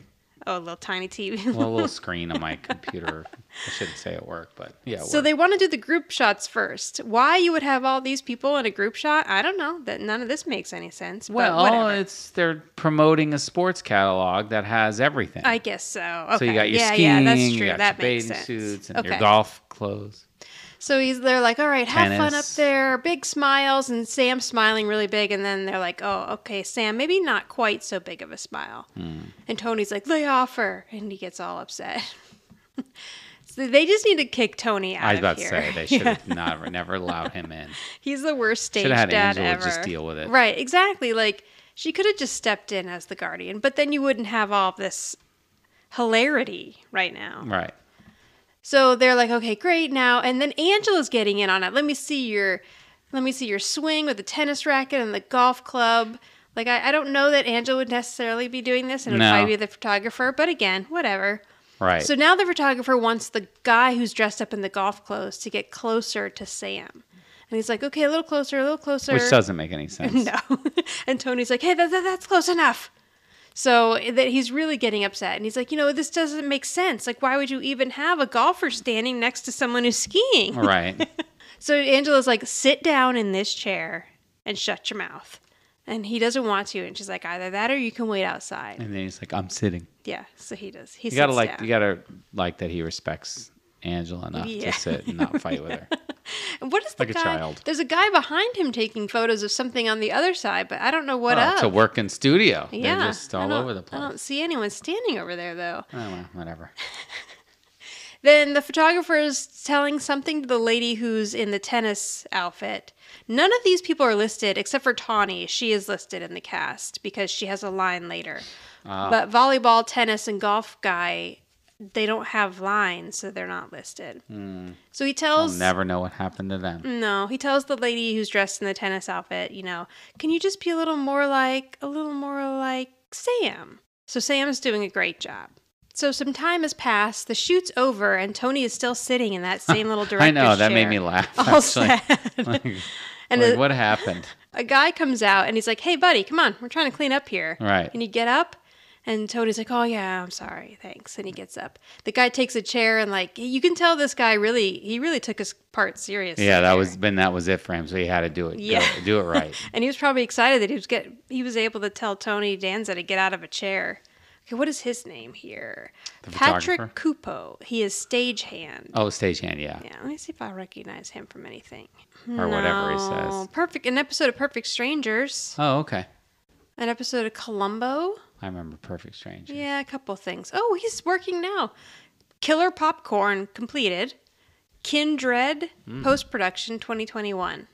Oh, a little tiny TV. a little screen on my computer. I shouldn't say at work, but yeah. it So worked. they want to do the group shots first. Why you would have all these people in a group shot? I don't know. That none of this makes any sense. Well, it's they're promoting a sports catalog that has everything. I guess so. Okay. So you got your yeah, skiing, yeah, that's you true. got that your bathing sense. suits, and okay. your golf clothes. So he's they're like, all right, have fun up there, big smiles, and Sam's smiling really big, and then they're like, oh, okay, Sam, maybe not quite so big of a smile. Hmm. And Tony's like, lay off her, and he gets all upset. so they just need to kick Tony out of here. I was about to say they should have never never allowed him in. He's the worst stage Shoulda had dad Angela ever. just deal with it. Right, exactly. Like she could have just stepped in as the guardian, but then you wouldn't have all this hilarity right now. Right. So they're like, okay, great now. And then Angela's getting in on it. Let me see your let me see your swing with the tennis racket and the golf club. Like I, I don't know that Angela would necessarily be doing this and it would No. probably be the photographer, but again, whatever. Right. So now the photographer wants the guy who's dressed up in the golf clothes to get closer to Sam. And he's like, okay, a little closer, a little closer. Which doesn't make any sense. No. and Tony's like, hey, that, that, that's close enough. So eh, that he's really getting upset. And he's like, you know, this doesn't make sense. Like, why would you even have a golfer standing next to someone who's skiing? Right. So Angela's like, sit down in this chair and shut your mouth. And he doesn't want to. And she's like, either that or you can wait outside. And then he's like, I'm sitting. Yeah. So he does. He You gotta like down. you gotta like that he respects Angela enough Yeah. to sit and not fight with her. And what is the like a guy? child. There's a guy behind him taking photos of something on the other side, but I don't know what oh, up. it's a working studio. yeah, They're just all over the place. I don't see anyone standing over there though. Oh, well, whatever. Then the photographer is telling something to the lady who's in the tennis outfit. None of these people are listed except for Tawny. She is listed in the cast because she has a line later. Ah. But volleyball, tennis, and golf guy, they don't have lines, so they're not listed. Hmm. So he tells never know what happened to them. no, he tells the lady who's dressed in the tennis outfit, you know, can you just be a little more like a little more like Sam? So Sam's doing a great job. So some time has passed, the shoot's over, and Tony is still sitting in that same little director's I know that made me laugh. All actually. sad. Like, and like, a, what happened? a guy comes out and he's like, "Hey, buddy, come on, we're trying to clean up here. Right. Can you get up?" And Tony's like, "Oh yeah, I'm sorry, thanks." And he gets up. The guy takes a chair and like you can tell this guy really he really took his part seriously. Yeah, that there. was then that was it for him. So he had to do it. Yeah. Yeah, do it right. And he was probably excited that he was get he was able to tell Tony Danza to get out of a chair. Okay, what is his name here? Patrick? Kupo. He is stagehand. Oh, stagehand. Yeah. Yeah, let me see if I recognize him from anything. Or whatever he No. says. Perfect. An episode of Perfect Strangers. Oh, okay. An episode of Columbo. I remember Perfect Strange. Yeah, a couple things. Oh, he's working now. Killer Popcorn completed. Kindred Hmm. post production 2021.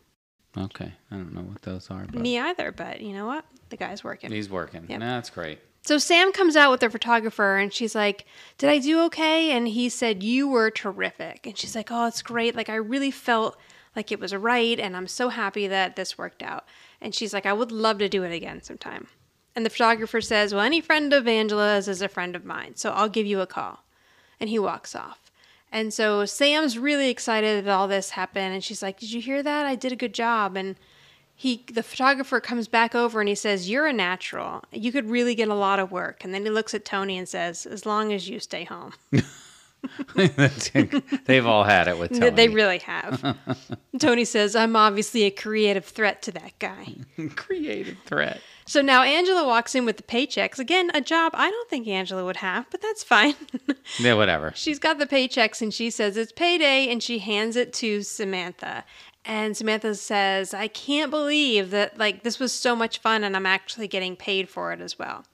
Okay. I don't know what those are, but Me either, but you know what? The guy's working. he's working. Yep. No, that's great. So Sam comes out with the photographer and she's like, Did I do okay? And he said, You were terrific. And she's like, Oh, it's great. Like, I really felt like it was right. And I'm so happy that this worked out. And she's like, I would love to do it again sometime. And the photographer says, Well, any friend of Angela's is a friend of mine. So I'll give you a call. And he walks off. And so Sam's really excited that all this happened. And she's like, Did you hear that? I did a good job. And he the photographer comes back over and he says you're a natural you could really get a lot of work and then he looks at tony and says as long as you stay home They've all had it with Tony. they really have tony says i'm obviously a creative threat to that guy creative threat. So now angela walks in with the paychecks again a job i don't think angela would have but that's fine Yeah, whatever. She's got the paychecks and she says it's payday and she hands it to Samantha. And Samantha says, I can't believe that like this was so much fun and I'm actually getting paid for it as well.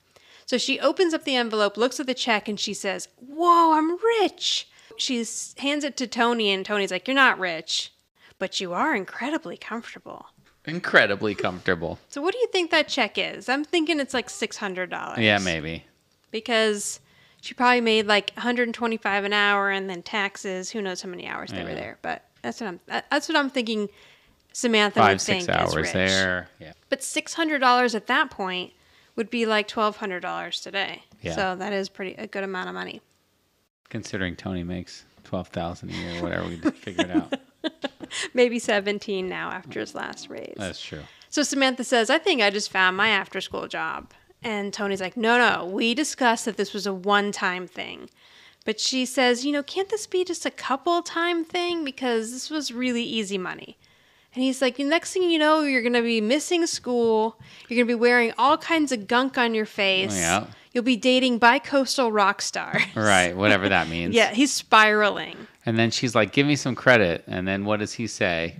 So she opens up the envelope, looks at the check, and she says, Whoa, I'm rich. She hands it to Tony, and Tony's like, You're not rich, but you are incredibly comfortable. Incredibly comfortable. So what do you think that check is? I'm thinking it's like $600. Yeah, maybe. because she probably made like 125 an hour and then taxes. Who knows how many hours they were there? But that's what I'm. Uh, that's what I'm thinking. Samantha Five, would six think is hours there. Yeah. But six hundred dollars at that point would be like twelve hundred dollars today. Yeah. So that is pretty a good amount of money. Considering Tony makes twelve thousand a year, whatever we figured out. Maybe seventeen now after his last raise. That's true. So Samantha says, I think I just found my after school job. And Tony's like, no, no, we discussed that this was a one time thing. But she says, you know, can't this be just a couple time thing? Because this was really easy money. And he's like, the next thing you know, you're going to be missing school. You're going to be wearing all kinds of gunk on your face. Yeah. You'll be dating bi-coastal rock stars. Right, whatever that means. Yeah, he's spiraling. And then she's like, "Give me some credit." And then what does he say?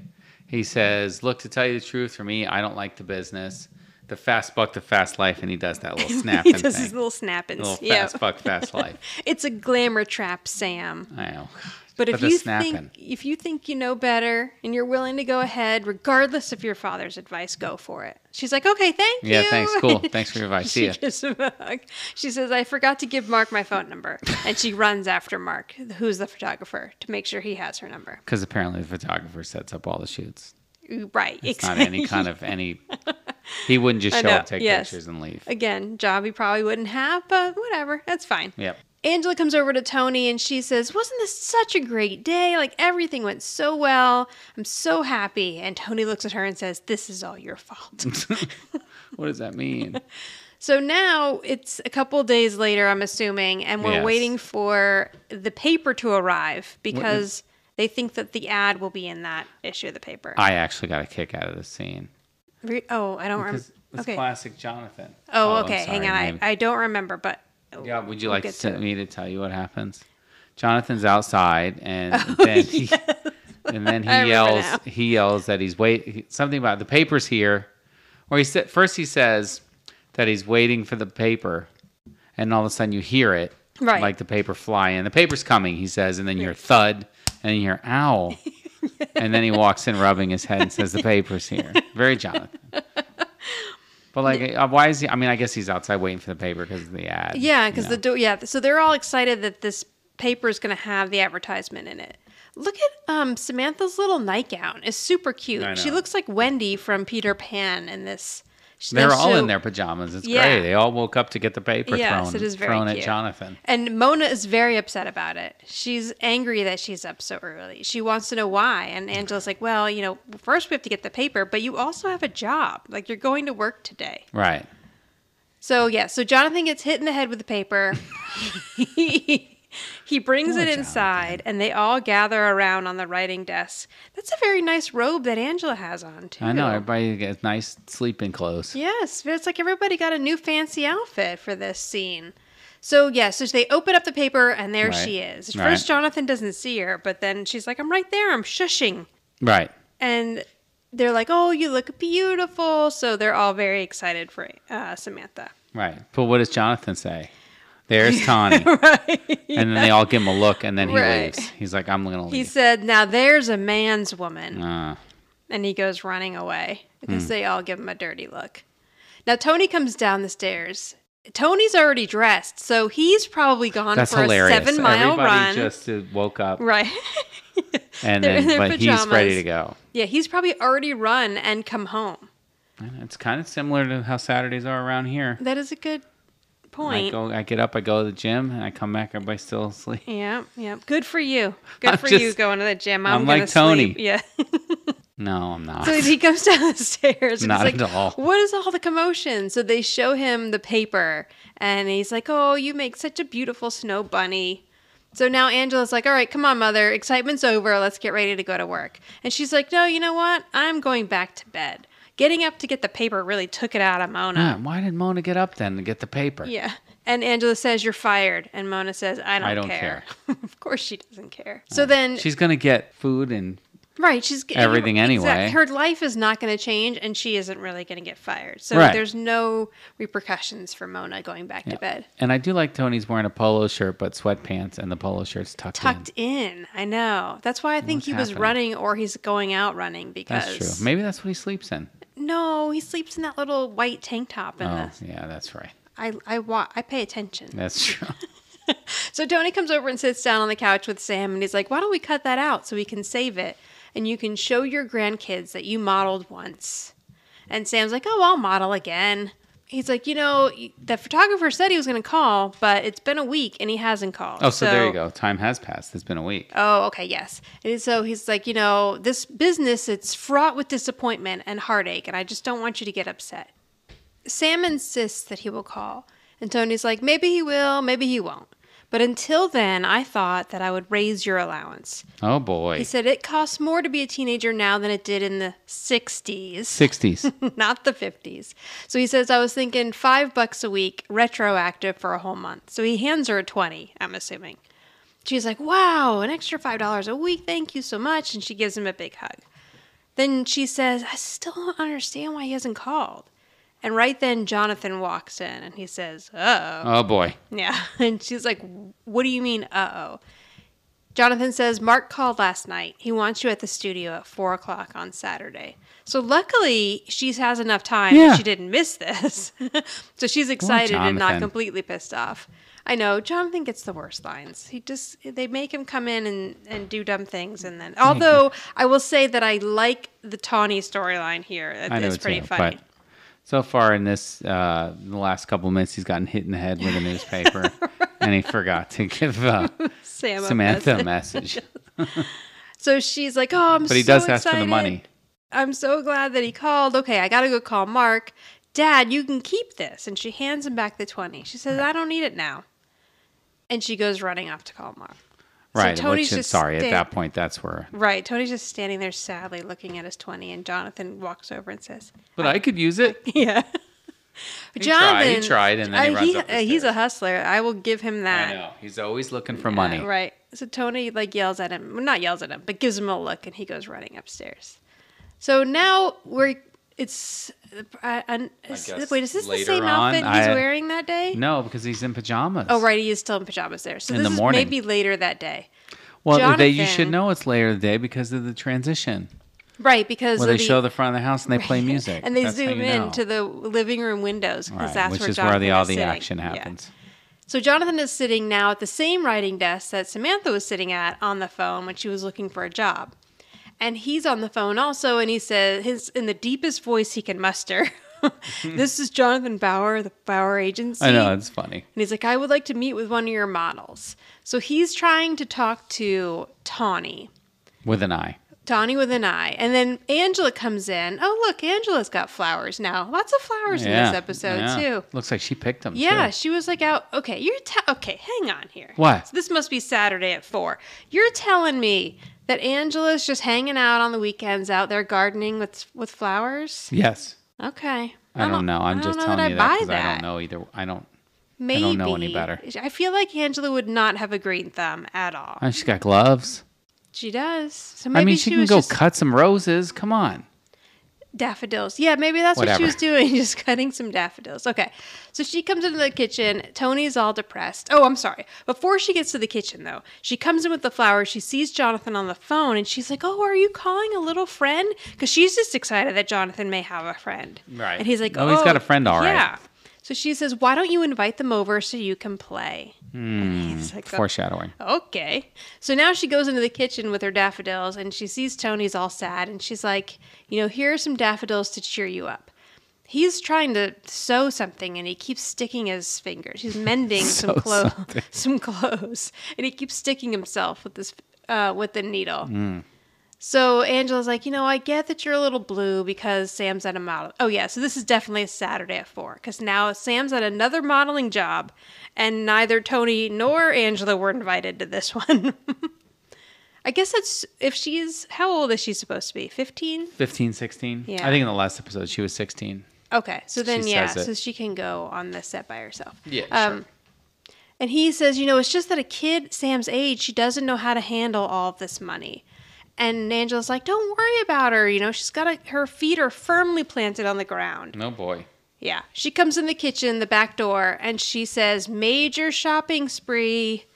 He says, "Look, to tell you the truth, for me, I don't like the business, the fast buck, the fast life." And he does that little he snapping does thing. his little snappings. little yeah. fast buck, fast life. It's a glamour trap, Sam. I know. But if you snapping. think if you think you know better and you're willing to go ahead, regardless of your father's advice, go for it. She's like, okay, thank you. Yeah, thanks. Cool. Thanks for your advice. See she ya. gives him a hug. She says, I forgot to give Mark my phone number. And she runs after Mark, who's the photographer, to make sure he has her number. Because apparently the photographer sets up all the shoots. Right. It's not any kind of any. He wouldn't just show up, take yes. pictures, and leave. Again, job he probably wouldn't have, but whatever. That's fine. Yep. Angela comes over to Tony and she says, Wasn't this such a great day? Like everything went so well. I'm so happy. And Tony looks at her and says, This is all your fault. What does that mean? so now it's a couple days later, I'm assuming, and we're Yes. waiting for the paper to arrive because they think that the ad will be in that issue of the paper. I actually got a kick out of this scene Re- oh, I don't remember. it's Okay. classic Jonathan. Oh, oh I'm okay. Hang on. I, I don't remember, but. Oh, yeah, would you we'll like to, me to tell you what happens? Jonathan's outside, and Oh, then he, and then he yells. now. He yells that he's wait something about the papers here, or he said first he says that he's waiting for the paper, and all of a sudden you hear it, Right. like the paper fly in. The paper's coming, he says, and then you hear thud, and then you hear ow, and then he walks in rubbing his head and says the paper's here. Very Jonathan. But like, uh, why is he? I mean, I guess he's outside waiting for the paper because of the ad. Yeah, you because know. the do- yeah, so they're all excited that this paper is going to have the advertisement in it. Look at um, Samantha's little nightgown; is super cute. She looks like Wendy from Peter Pan in this. They're all so- in their pajamas. It's Yeah. great. They all woke up to get the paper Yes, thrown, it is very thrown at. Jonathan. And Mona is very upset about it. She's angry that she's up so early. She wants to know why. And Angela's like, "Well, you know, first we have to get the paper, but you also have a job. Like you're going to work today." Right. So yeah, so Jonathan gets hit in the head with the paper. he, brings Poor it inside, and they all gather around on the writing desk. That's a very nice robe that Angela has on too. I know. Everybody gets nice sleeping clothes. Yes, it's like everybody got a new fancy outfit for this scene. So yeah, so they open up the paper, and there Right. she is. At Right. first, Jonathan doesn't see her, but then she's like, "I'm right there. I'm shushing," Right. and they're like, "Oh, you look beautiful." So they're all very excited for uh, Samantha. Right. But what does Jonathan say? There's Tawny. And then they all give him a look, and then he Right. leaves. He's like, I'm going to leave. He said, "Now there's a man's woman," Uh, and he goes running away Hmm. because they all give him a dirty look. Now Tony comes down the stairs. Tony's already dressed, so he's probably gone that's for hilarious. a seven mile Everybody run. just uh, woke up, Right. and They're in then their but he's ready pajamas. to go. yeah, he's probably already run and come home. And It's kind of similar to how Saturdays are around here. That is a good I go, I get up, I go to the gym, and I come back, everybody's still asleep. Yeah, yeah. Good for you. Good I'm for you going to the gym. I'm, I'm gonna like Tony. sleep. Yeah. No, I'm not. So he comes down the stairs and Not he's like, at all. What is all the commotion? So they show him the paper and he's like, Oh, you make such a beautiful snow bunny. So now Angela's like, All right, come on, mother. Excitement's over. Let's get ready to go to work. And she's like, No, you know what? I'm going back to bed. Getting up to get the paper really took it out of Mona. Yeah, why did Mona get up then to get the paper? Yeah. And Angela says, You're fired. And Mona says, I don't, I don't care. of course she doesn't care. So then She's gonna get food and Right, she's getting Everything anyway. Her life is not going to change, and she isn't really going to get fired. So Right. there's no repercussions for Mona going back to bed. and I do like Tony's wearing a polo shirt but sweatpants and the polo shirt's tucked, Tucked in. in, I know. That's why I think What's he was happening? running, or he's going out running because That's true. Maybe that's what he sleeps in. No, he sleeps in that little white tank top. In Oh, yeah, that's right. I I wa- I pay attention. That's true. So Tony comes over and sits down on the couch with Sam, and he's like, "Why don't we cut that out so we can save it, and you can show your grandkids that you modeled once." And Sam's like, "Oh, I'll model again." He's like, "You know, the photographer said he was going to call, but it's been a week and he hasn't called." Oh, so, there you go. Time has passed. It's been a week. Oh, okay, yes. And so he's like, you know, this business, it's fraught with disappointment and heartache, and I just don't want you to get upset. Sam insists that he will call. And Tony's like, maybe he will, maybe he won't. But until then, I thought that I would raise your allowance. Oh boy. He said it costs more to be a teenager now than it did in the 60s, 60s. not the 50s. So he says, I was thinking five bucks a week, retroactive for a whole month. So he hands her a 20, I'm assuming. She's like, wow, an extra $5 a week. Thank you so much. And she gives him a big hug. Then she says, I still don't understand why he hasn't called. And right then, Jonathan walks in and he says, uh oh. oh boy. Yeah. And she's like, What do you mean, uh oh? Jonathan says, Mark called last night. He wants you at the studio at four o'clock on Saturday. So luckily, she has enough time Yeah. she didn't miss this. so she's excited and not completely pissed off. I know Jonathan gets the worst lines. He just they make him come in and, and do dumb things, and then although I will say that I like the Tawny storyline here. It- I know it's too, pretty funny. but so far in this, uh, the last couple minutes, he's gotten hit in the head with a newspaper, and he forgot to give uh, Sam Samantha a message. message. So she's like, "Oh, I'm But he so does ask for the money. I'm so glad that he called. Okay, I gotta go call Mark. Dad, you can keep this. And she hands him back the 20. She says, I don't need it now. And she goes running off to call Mark. So Right. Tony's which just sorry. sta- At that point, that's where. Right. Tony's just standing there sadly looking at his 20. And Jonathan walks over and says, But I could use it. Yeah. But He tried- he tried, and then he I- runs up the He's a hustler. I will give him that. I know. He's always looking for money. Uh, right. So Tony like yells at him, well, not yells at him, but gives him a look, and he goes running upstairs. So now we're it's. Uh, is- wait, is this the same on, outfit he's I- wearing that day? No, because he's in pajamas. Oh, right, he is still in pajamas there. So In this the is morning. maybe later that day. Well, they, you should know it's later the day because of the transition. Right, because well, they the, show the front of the house and they play music. and they That's zoom in know. to the living room windows because Right, that's which where is Jonathan where the, all the action Yeah. happens. So Jonathan is sitting now at the same writing desk that Samantha was sitting at on the phone when she was looking for a job. And he's on the phone also, and he says his in the deepest voice he can muster. this is Jonathan Bower, the Bower agency. I know it's funny. And he's like, I would like to meet with one of your models. So he's trying to talk to Tawny. With an eye. Tawny with an eye. And then Angela comes in. Oh, look, Angela's got flowers now. Lots of flowers in this episode, yeah. too. Looks like she picked them. Yeah, too. she was like out. Okay, you're te- okay. Hang on here. What? So this must be Saturday at four. You're telling me that Angela's just hanging out on the weekends out there gardening with with flowers? Yes. Okay. I don't know. I'm I just telling you that I that because I don't know either. I don't. Maybe. I don't know any better. I feel like Angela would not have a green thumb at all. Oh, she's got gloves. She does. So maybe I mean, she, can go just cut some roses. Come on. Daffodils. Yeah, maybe that's what she was doing, just cutting some daffodils. Okay. So she comes into the kitchen. Tony's all depressed. Oh, I'm sorry. Before she gets to the kitchen, though, she comes in with the flowers. She sees Jonathan on the phone and she's like, Oh, are you calling a little friend? Because she's just excited that Jonathan may have a friend. Right. And he's like, Oh, he's got a oh, friend, all right." Yeah. So she says, Why don't you invite them over so you can play? He's like, Foreshadowing. okay. So now she goes into the kitchen with her daffodils and she sees Tony's all sad and she's like, you know, here are some daffodils to cheer you up. He's trying to sew something and he keeps sticking his fingers. He's mending some clothes, some clothes, and he keeps sticking himself with this uh, with the needle. Hmm. So Angela's like, you know, I get that you're a little blue because Sam's at a model. Oh yeah, so this is definitely a Saturday at four because now Sam's at another modeling job, and neither Tony nor Angela were invited to this one. I guess that's if she's how old is she supposed to be? Fifteen. 15, 16. Yeah. I think in the last episode she was 16. Okay, so then She yeah, says it. so she can go on the set by herself. Yeah, Um, and he says, you know, it's just that a kid Sam's age, she doesn't know how to handle all of this money. And Angela's like, don't worry about her. You know, she's got a, her feet are firmly planted on the ground. No boy. Yeah. She comes in the kitchen, the back door, and she says, major shopping spree.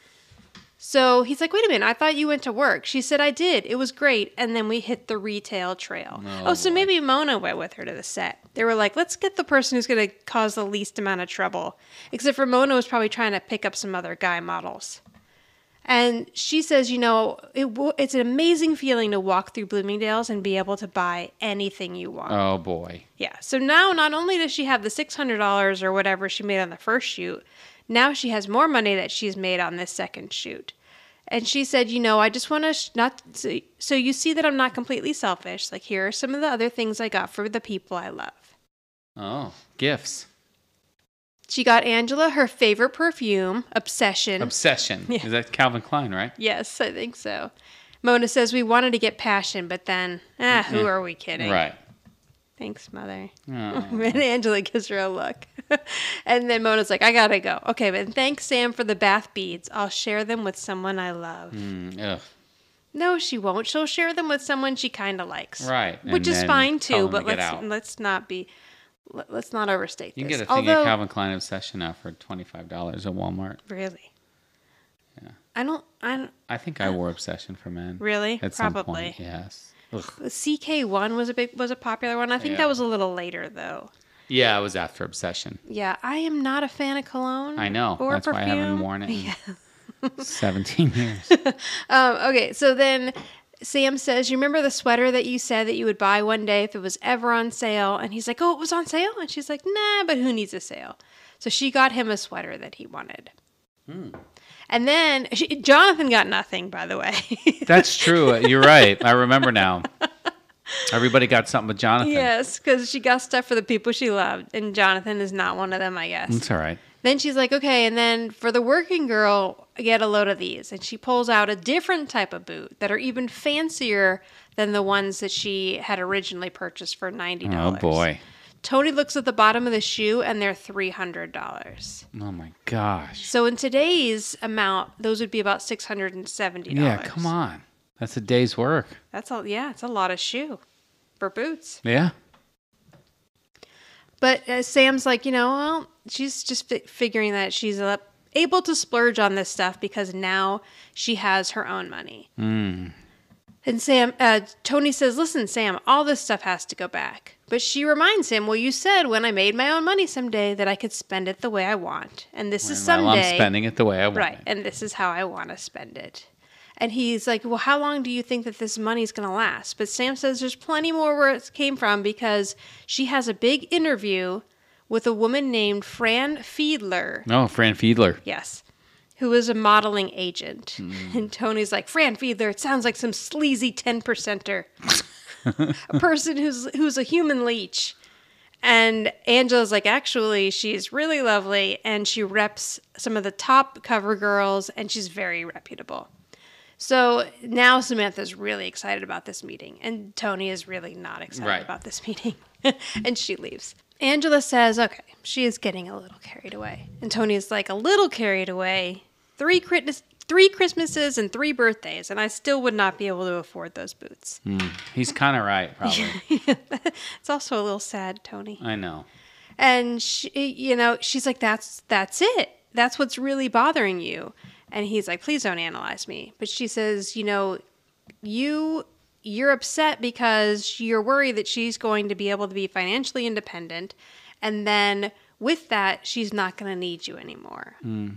So he's like, wait a minute, I thought you went to work. She said, I did. It was great. And then we hit the retail trail. oh, oh so maybe Mona went with her to the set. They were like, let's get the person who's going to cause the least amount of trouble. Except for Mona was probably trying to pick up some other guy models. And she says, you know, it w- it's an amazing feeling to walk through Bloomingdale's and be able to buy anything you want. Oh boy. Yeah. So now not only does she have the $600 or whatever she made on the first shoot, now she has more money that she's made on this second shoot. And she said, you know, I just want to sh- not so, so you see that I'm not completely selfish. Like here are some of the other things I got for the people I love. Oh, gifts. She got Angela her favorite perfume, Obsession. Obsession. Is that Calvin Klein, right? yes, I think so. Mona says we wanted to get passion, but then, ah, who are we kidding? Right. Thanks, mother. Oh. and Angela gives her a look. and then Mona's like, I gotta go. Okay, but thanks, Sam, for the bath beads. I'll share them with someone I love. Mm. No, she won't. She'll share them with someone she kind of likes. Right, Which and is fine too, to but let's out. let's not be let- let's not overstate You can this. get a thing Although, of Calvin Klein Obsession now for twenty five dollars at Walmart. really. Yeah. I don't I don't I think I wore Obsession for men. Really? At some Probably. point, yes. Ugh. CK1 was a big was a popular one. I think Yeah. that was a little later though. Yeah, it was after Obsession. Yeah, I am not a fan of cologne. I know. Or That's why I haven't worn it in seventeen years. Um, okay, so then Sam says, "You remember the sweater that you said that you would buy one day if it was ever on sale?" And he's like, "Oh, it was on sale." And she's like, "Nah, but who needs a sale?" So she got him a sweater that he wanted. Hmm. And then she, Jonathan got nothing, by the way. That's true. You're right. I remember now. Everybody got something with Jonathan. yes, because she got stuff for the people she loved, and Jonathan is not one of them, I guess. It's all right. Then she's like, okay, and then for the working girl, get a load of these. And she pulls out a different type of boot that are even fancier than the ones that she had originally purchased for $90. Oh boy. Tony looks at the bottom of the shoe and they're $300. Oh my gosh. So in today's amount, those would be about $670. Yeah, come on. That's a day's work. That's all. Yeah, it's a lot of shoe for boots. Yeah. But uh, Sam's like, you know, well, she's just fi- figuring that she's able to splurge on this stuff because now she has her own money. Mm. And Sam, uh, Tony says, listen, Sam, all this stuff has to go back. But she reminds him, well, you said when I made my own money someday that I could spend it the way I want. And this is someday. I'm spending it the way I want. Right. it. And this is how I want to spend it. And he's like, Well, how long do you think that this money's going to last? But Sam says there's plenty more where it came from because she has a big interview with a woman named Fran Fiedler. Oh, Fran Fiedler. Yes. Who is a modeling agent. Hmm. And Tony's like, Fran Fiedler, it sounds like some sleazy 10 percenter. a person who's who's a human leech. And Angela's like, actually, she's really lovely and she reps some of the top cover girls and she's very reputable. So now Samantha's really excited about this meeting, and Tony is really not excited Right. about this meeting. and she leaves. Angela says, okay, she is getting a little carried away. And Tony is like, a little carried away. Three, Christmas, three Christmases and three birthdays, and I still would not be able to afford those boots. Hmm. He's kind of right, probably. It's also a little sad, Tony. I know. and she, you know she's like that's that's it that's what's really bothering you and he's like please don't analyze me but she says you know you you're upset because you're worried that she's going to be able to be financially independent and then with that she's not going to need you anymore hmm.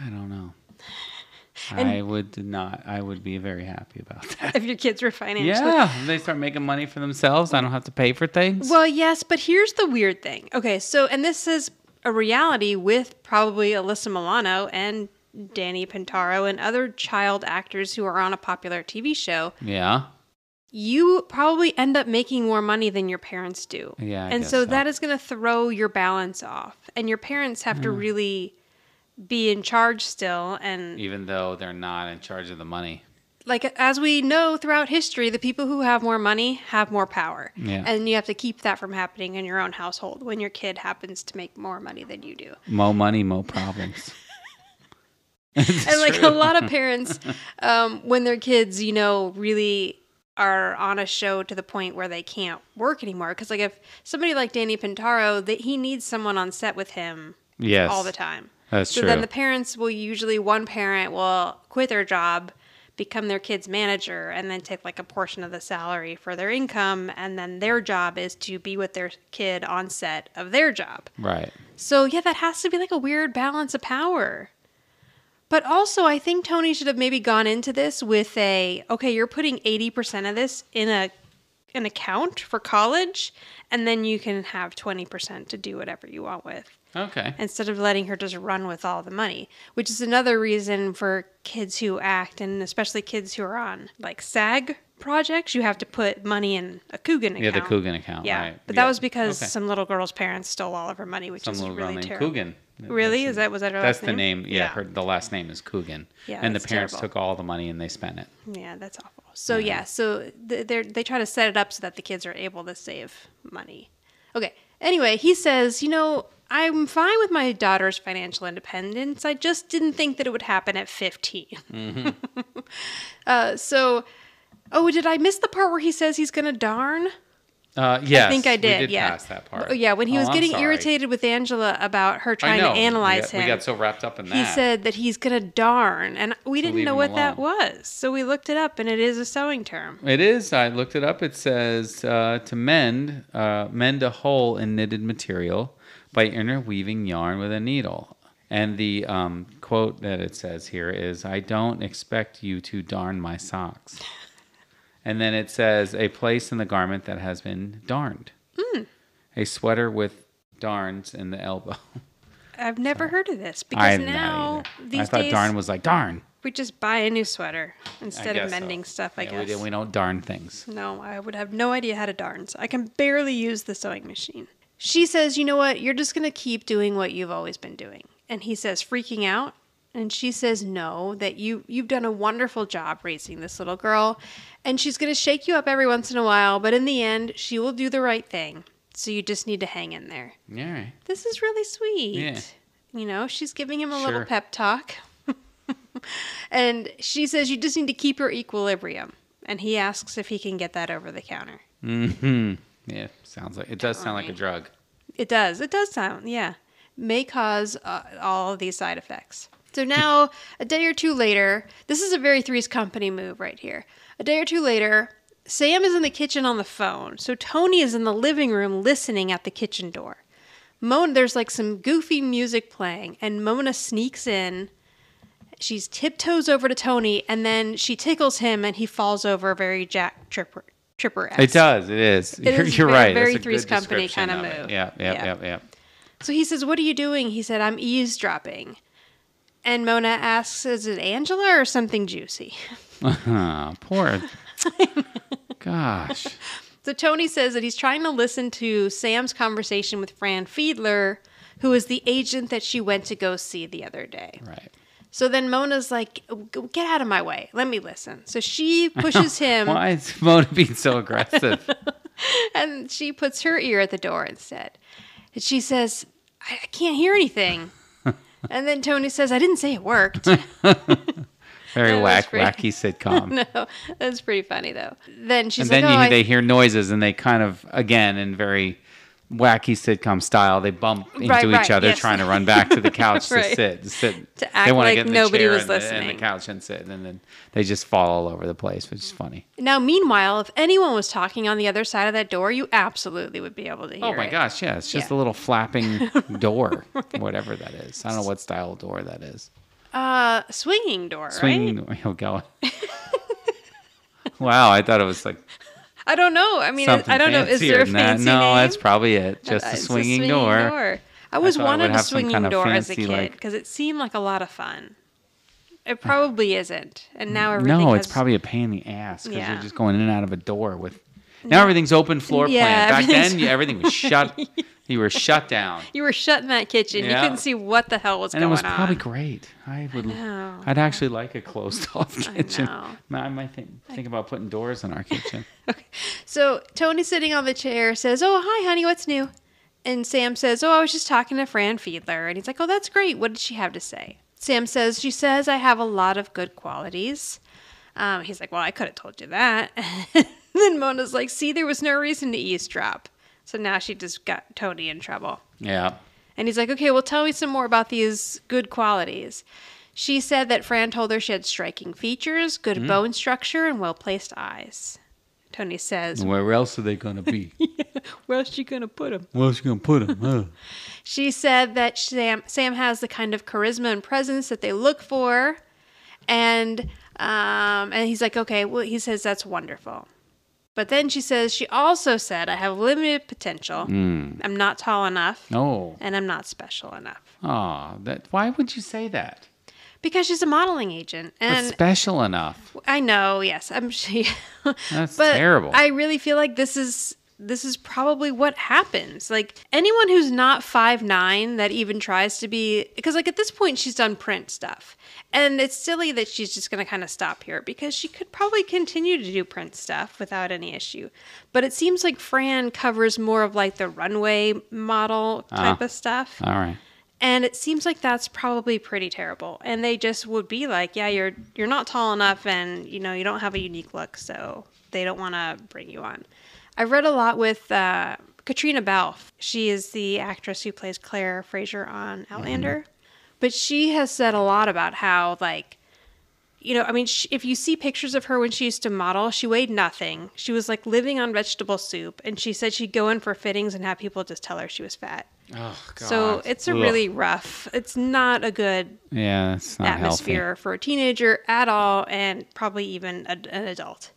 I don't know. I would not. I would be very happy about that. if your kids were financially Yeah, they start making money for themselves. I don't have to pay for things. Well, yes, but here's the weird thing. Okay, so and this is a reality with probably Alyssa Milano and Danny Pintauro and other child actors who are on a popular TV show. yeah. You probably end up making more money than your parents do. Yeah, I and so, so. that is going to throw your balance off. And your parents have to really be in charge still and Even though they're not in charge of the money. like as we know throughout history, the people who have more money have more power. Yeah. And you have to keep that from happening in your own household when your kid happens to make more money than you do. Mo money, mo problems. and like a lot of parents, um, when their kids, you know, really are on a show to the point where they can't work anymore. Because like if somebody like Danny Pintauro, that he needs someone on set with him Yes. all the time. That's so true. then the parents will usually one parent will quit their job become their kid's manager and then take like a portion of the salary for their income and then their job is to be with their kid on set of their job right. so yeah that has to be like a weird balance of power but also i think tony should have maybe gone into this with a okay you're putting 80% of this in a an account for college and then you can have 20% to do whatever you want with Okay. instead of letting her just run with all the money, which is another reason for kids who act and especially kids who are on like SAG projects, you have to put money in a Coogan account. Yeah, the Coogan account. Yeah, right. but Yeah. that was because Okay. some little girl's parents stole all of her money, which some is little girl really named terrible. Coogan. Really? Is that was that her That's the name? name. Yeah, Yeah. her the last name is Coogan. Yeah, and the parents terrible. took all the money and they spent it. Yeah, that's awful. So yeah, so they they try to set it up so that the kids are able to save money. Okay. Anyway, he says, you know, I'm fine with my daughter's financial independence. I just didn't think that it would happen at 15. uh, so, oh, did I miss the part where he says he's gonna darn? Uh, yes, I think I did. did yeah. pass that part. Yeah, when he Oh, was getting irritated with Angela about her trying to analyze we got, him. We got so wrapped up in that. he said that he's gonna darn, and we didn't know what that was. So we looked it up, and it is a sewing term. It is. I looked it up. It says uh, to mend, uh, mend a hole in knitted material by interweaving yarn with a needle. And the um, quote that it says here is, "I don't expect you to darn my socks." And then it says, "A place in the garment that has been darned." Hmm. A sweater with darns in the elbow. I've never heard of this because I now these I thought days darn was like darn. we just buy a new sweater instead of guess so. mending stuff. I Yeah, guess. we, we don't darn things. No, I would have no idea how to darn. So I can barely use the sewing machine. She says, "You know what? You're just gonna keep doing what you've always been doing." And he says, freaking out. And she says, "No, that you you've done a wonderful job raising this little girl, and she's gonna shake you up every once in a while, but in the end, she will do the right thing. So you just need to hang in there." Right. This is really sweet. Yeah. You know, she's giving him a little pep talk. and she says, You just need to keep your equilibrium. And he asks if he can get that over the counter. Hmm. Yeah. Sounds like it does sound like a drug. It does. It does sound, yeah. May cause uh, all of these side effects. So now, a day or two later, this is a very Three's Company move right here. A day or two later, Sam is in the kitchen on the phone. So Tony is in the living room listening at the kitchen door. Mona, there's like some goofy music playing, and Mona sneaks in. She's tiptoes over to Tony, and then she tickles him, and he falls over very Jack Tripper. Tripper. It does. It is. It you're is you're very- right. very Three's Company kinda of it. move. Yeah. Yeah. Yeah. Yeah. Yeah. So he says, What are you doing? He said, I'm eavesdropping. And Mona asks, Is it Angela or something juicy? Uh, poor. Gosh. So Tony says that he's trying to listen to Sam's conversation with Fran Fiedler, who is the agent that she went to go see the other day. Right. So then Mona's like, Get out of my way. Let me listen. So she pushes him Why is Mona being so aggressive? and she puts her ear at the door instead. And she says, I can't hear anything. and then Tony says, I didn't say it worked. Very whack, pretty- wacky sitcom. no, that's pretty funny though. Then she's and like, then "Oh, you, I- they hear noises, and they kind of, again, in very wacky sitcom style, they bump into Right, each other, yes. trying to run back to the couch Right. to sit. To, sit. To they act wanna like get in the nobody was and the- and the couch and sit, and then they just fall all over the place, which is funny. now, meanwhile, if anyone was talking on the other side of that door, you absolutely would be able to hear Oh my it. gosh, yeah, it's just Yeah. a little flapping door, whatever that is. I don't know what style door that is. Uh, swinging door, Swinging right? door. Oh, go. wow, I thought it was like I don't know. I mean, something I don't know. Is there a than that. fancy No, name? that's probably it. Just Uh, a it's swinging, door. I always would wanted a swinging kind of door as a fancy, kid like- because it seemed like a lot of fun. It probably isn't, and now everything. No, it's probably a pain in the ass because Yeah. you're just going in and out of a door with. Now everything's open floor Yeah, plan. Back then, you, everything was shut. You were shut down, You were shut in that kitchen. You couldn't see what the hell was going on. and it was probably great. I would. know. I'd actually like a closed-off kitchen. know. I might think, think about putting doors in our kitchen. So Tony sitting on the chair says, "Oh, hi, honey. What's new?" And Sam says, "Oh, I was just talking to Fran Fiedler." And he's like, "Oh, that's great. What did she have to say?" Sam says, "She says I have a lot of good qualities." Um, he's like, "Well, I could have told you that." Then Mona's like, "See, there was no reason to eavesdrop." So now she just got Tony in trouble. yeah. And he's like, okay, well, tell me some more about these good qualities. She said that Fran told her she had striking features, good Hmm. bone structure, and well placed eyes. Tony says, Where else are they gonna be? Where's she going to put him? Where's she gonna put them? Huh? She said that Sam, Sam has the kind of charisma and presence that they look for. And, um, and he's like, okay, well, he says that's wonderful. But then she says, she also said, I have limited potential. Hmm. I'm not tall enough. Oh, And I'm not special enough. oh, that. Why would you say that? because she's a modeling agent. But special enough. I know, yes, I'm she. That's but terrible. I really feel like this is this is probably what happens. Like anyone who's not five nine that even tries to be because like at this point she's done print stuff. And it's silly that she's just gonna kind of stop here because she could probably continue to do print stuff without any issue. But it seems like Fran covers more of like the runway model type Ah. of stuff. All right. And it seems like that's probably pretty terrible. And they just would be like, "Yeah, you're you're not tall enough, and you know you don't have a unique look, so they don't want to bring you on." I've read a lot with uh, Caitriona Balfe. She is the actress who plays Claire Fraser on Outlander, but she has said a lot about how like you know, I mean, sh if you see pictures of her when she used to model, she weighed nothing. She was like living on vegetable soup, and she said she'd go in for fittings and have people just tell her she was fat. Oh, God. So it's a Ugh. really rough. It's not a good Yeah, it's not atmosphere for a teenager at all, and probably even a, an adult.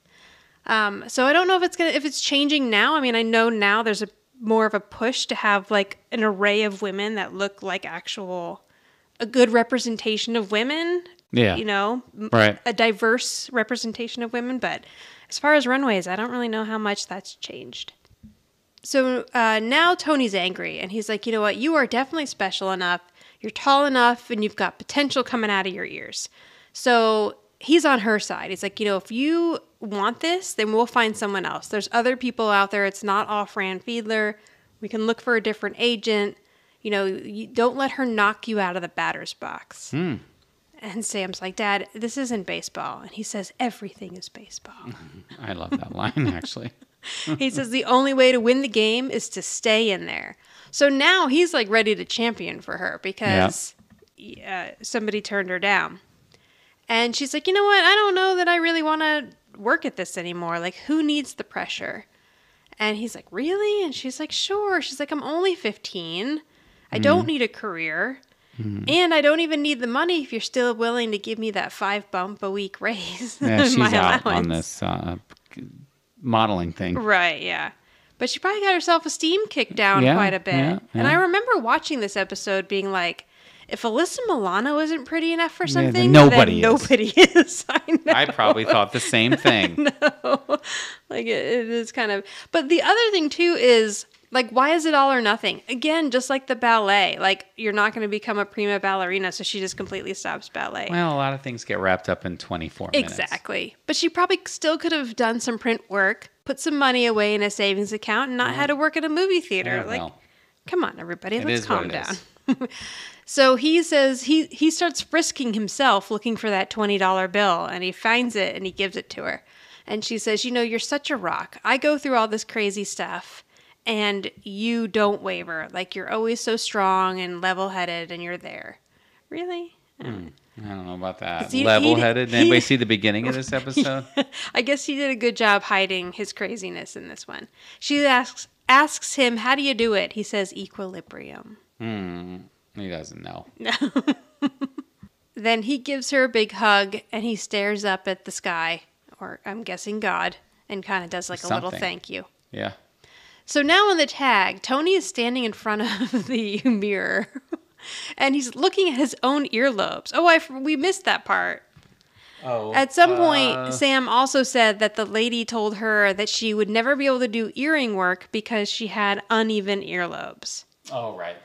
Um, so I don't know if it's gonna if it's changing now. I mean, I know now there's a more of a push to have like an array of women that look like actual a good representation of women. Yeah. you know, Right. a diverse representation of women. But as far as runways, I don't really know how much that's changed. So uh, now Tony's angry, and he's like, you know what? You are definitely special enough. You're tall enough, and you've got potential coming out of your ears. So he's on her side. He's like, you know, if you want this, then we'll find someone else. There's other people out there. It's not all Fran Fiedler. We can look for a different agent. You know, you don't let her knock you out of the batter's box. And Sam's like, Dad, this isn't baseball. And he says, everything is baseball. I love that line, actually. he says the only way to win the game is to stay in there. So now he's like ready to champion for her because uh, somebody turned her down. And she's like, you know what? I don't know that I really want to work at this anymore. Like, who needs the pressure? And he's like, really? And she's like, sure. She's like, I'm only 15. I don't need a career. And I don't even need the money if you're still willing to give me that five bump a week raise. Yeah, she's my out on this uh, modeling thing. Right, yeah. But she probably got her self esteem kicked down Yeah, quite a bit. yeah, And I remember watching this episode being like, if Alyssa Milano isn't pretty enough for something, nobody then is. nobody is. I. I probably thought the same thing. no, like it, it is kind of. But the other thing too is like, why is it all or nothing? Again, just like the ballet, like you're not going to become a prima ballerina, so she just completely stops ballet. Well, a lot of things get wrapped up in 24 minutes. Exactly. But she probably still could have done some print work, put some money away in a savings account, and not had to work at a movie theater. Like, well, come on, everybody, It let's calm down. so he says he he starts frisking himself, looking for that twenty dollar bill, and he finds it and he gives it to her. And she says, "You know, you're such a rock. I go through all this crazy stuff." And you don't waver. Like you're always so strong and level headed, and you're there. Really? I don't know about that. he- he- Level headed. he- Anybody see the beginning of this episode? I guess he did a good job hiding his craziness in this one. She asks asks him, "How do you do it?" He says, "Equilibrium." Hmm. He doesn't know. No. Then he gives her a big hug and he stares up at the sky, or I'm guessing God, and kind of does like a little thank you. Yeah. So now on the tag, Tony is standing in front of the mirror and he's looking at his own earlobes. Oh, I we missed that part. Oh. At some uh, point, Sam also said that the lady told her that she would never be able to do earring work because she had uneven earlobes. Oh, right.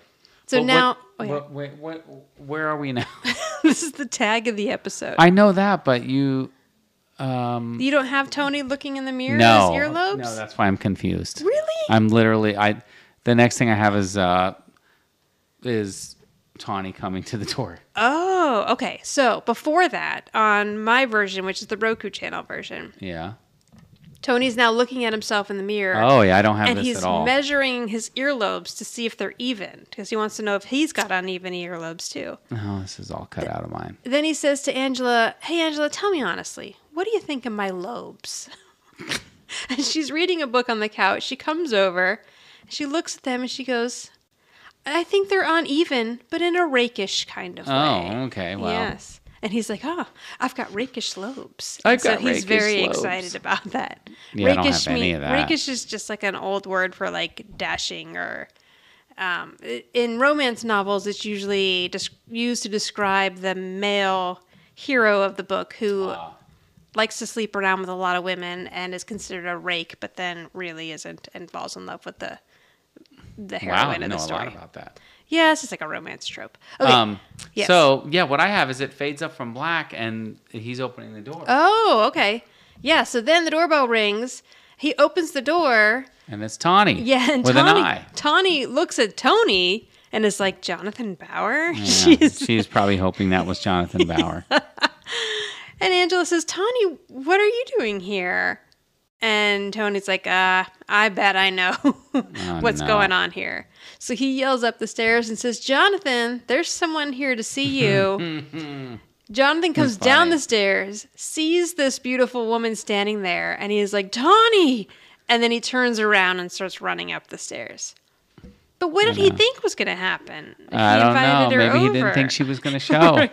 So But now, what, oh, yeah. what, wait, what, where are we now? this is the tag of the episode. I know that, but you. Um, you don't have Tony looking in the mirror no. at his earlobes? No, that's why I'm confused. Really? I'm literally. I. The next thing I have is uh, is Tawny coming to the door. Oh, okay. So before that, on my version, which is the Roku channel version, Yeah. Tony's now looking at himself in the mirror. Oh yeah, I don't have and this he's at all. measuring his earlobes to see if they're even because he wants to know if he's got uneven earlobes too. oh, this is all cut out of mine. Then he says to Angela, Hey, Angela, tell me honestly, what do you think of my lobes? and she's reading a book on the couch. She comes over, she looks at them, and she goes, I think they're uneven, but in a rakish kind of way. Oh, okay. Well, Yes. And he's like, oh, I've got rakish lobes. I've And so got he's very lobes. excited about that. Yeah, I don't have rakish any of that. Rakish is just like an old word for like dashing or Um, in romance novels, it's usually used to describe the male hero of the book who likes to sleep around with a lot of women and is considered a rake, but then really isn't and falls in love with the the Wow, I heroine know of the a story. lot about that. Yeah, it's just like a romance trope. Okay. Um, Yes. So yeah, what I have is it fades up from black, and he's opening the door, oh, okay. Yeah. So then the doorbell rings. He opens the door. and it's Tawny. Yeah, and with Tawny, an eye. Tawny looks at Tony and is like, Jonathan Bower? Yeah, She's, she's probably hoping that was Jonathan Bower. and Angela says, Tony, what are you doing here? And Tony's like, uh, I bet I know what's Oh, no. going on here. So he yells up the stairs and says, Jonathan, there's someone here to see you. Jonathan comes down the stairs, sees this beautiful woman standing there, and he's like, Tawny! And then he turns around and starts running up the stairs. But what did he think was going to happen? I he don't know. invited her Maybe he didn't think she was going to show.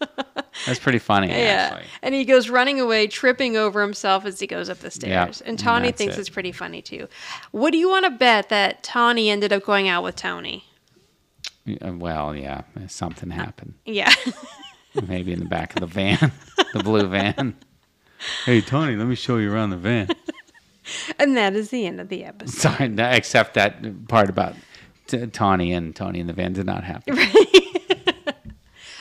That's pretty funny, Yeah. actually. And he goes running away, tripping over himself as he goes up the stairs. and and Tawny that's thinks it. it's pretty funny too. What do you want to bet that Tawny ended up going out with Tony? Uh, well, yeah, something happened. Yeah. Maybe in the back of the van, the blue van. Hey, Tony, let me show you around the van. and that is the end of the episode. Sorry, except that part about t- Tawny and Tony in the van did not happen.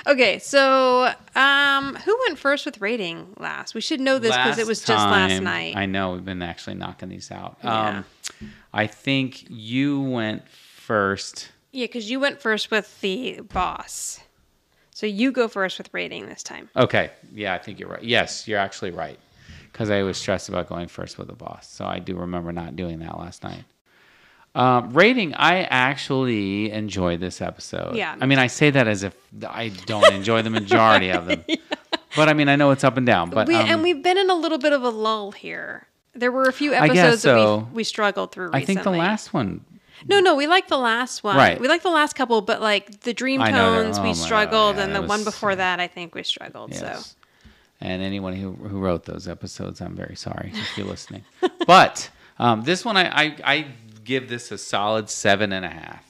Okay, so um, who went first with rating last? We should know this because it was just last night. I know we've been actually knocking these out. Yeah. Um, I think you went first. Yeah, because you went first with the boss. So you go first with rating this time. Okay, yeah, I think you're right. Yes, you're actually right. Because I was stressed about going first with the boss, so I do remember not doing that last night. Um, rating, I actually enjoy this episode. Yeah. I mean, I say that as if I don't enjoy the majority of them, but I mean, I know it's up and down. But we, um, and we've been in a little bit of a lull here. There were a few episodes that we, we struggled through I think the last one. No, no, we like the last one. Right. We like the last couple, but like the Dream Tones, oh we God, struggled, yeah, and the one before that, I think we struggled. Yes. So And anyone who, who wrote those episodes, I'm very sorry if you're listening. but um, this one, I, I, I give this a solid seven and a half.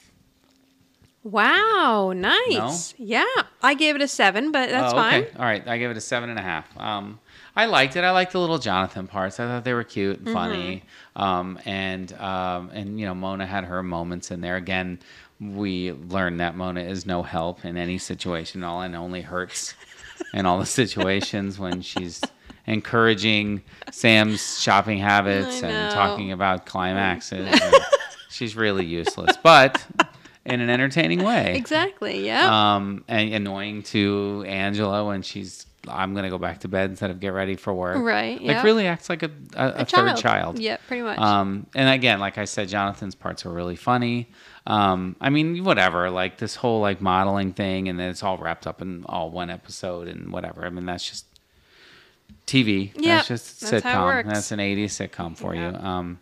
wow, nice. Yeah, I gave it a seven, but that's Oh, fine. okay. All right, I give it a seven and a half. Um, I liked it. I liked the little Jonathan parts. I thought they were cute and funny. Mm-hmm. Um, and um, and you know, Mona had her moments in there. Again, we learned that Mona is no help in any situation. All and only hurts in all the situations when she's encouraging Sam's shopping habits and talking about climaxes. she's really useless, but in an entertaining way Exactly. Yeah. um, and annoying to Angela when she's I'm gonna go back to bed instead of get ready for work. Right, Like yeah. really acts like a, a, a, third child. Yeah, pretty much. Um, and again, like I said, Jonathan's parts are really funny. Um, I mean, whatever, like this whole like modeling thing, and then it's all wrapped up in all one episode and whatever. I mean, that's just TV. Yeah, that's just that's sitcom. That's an 80s sitcom for Yeah. you. Um,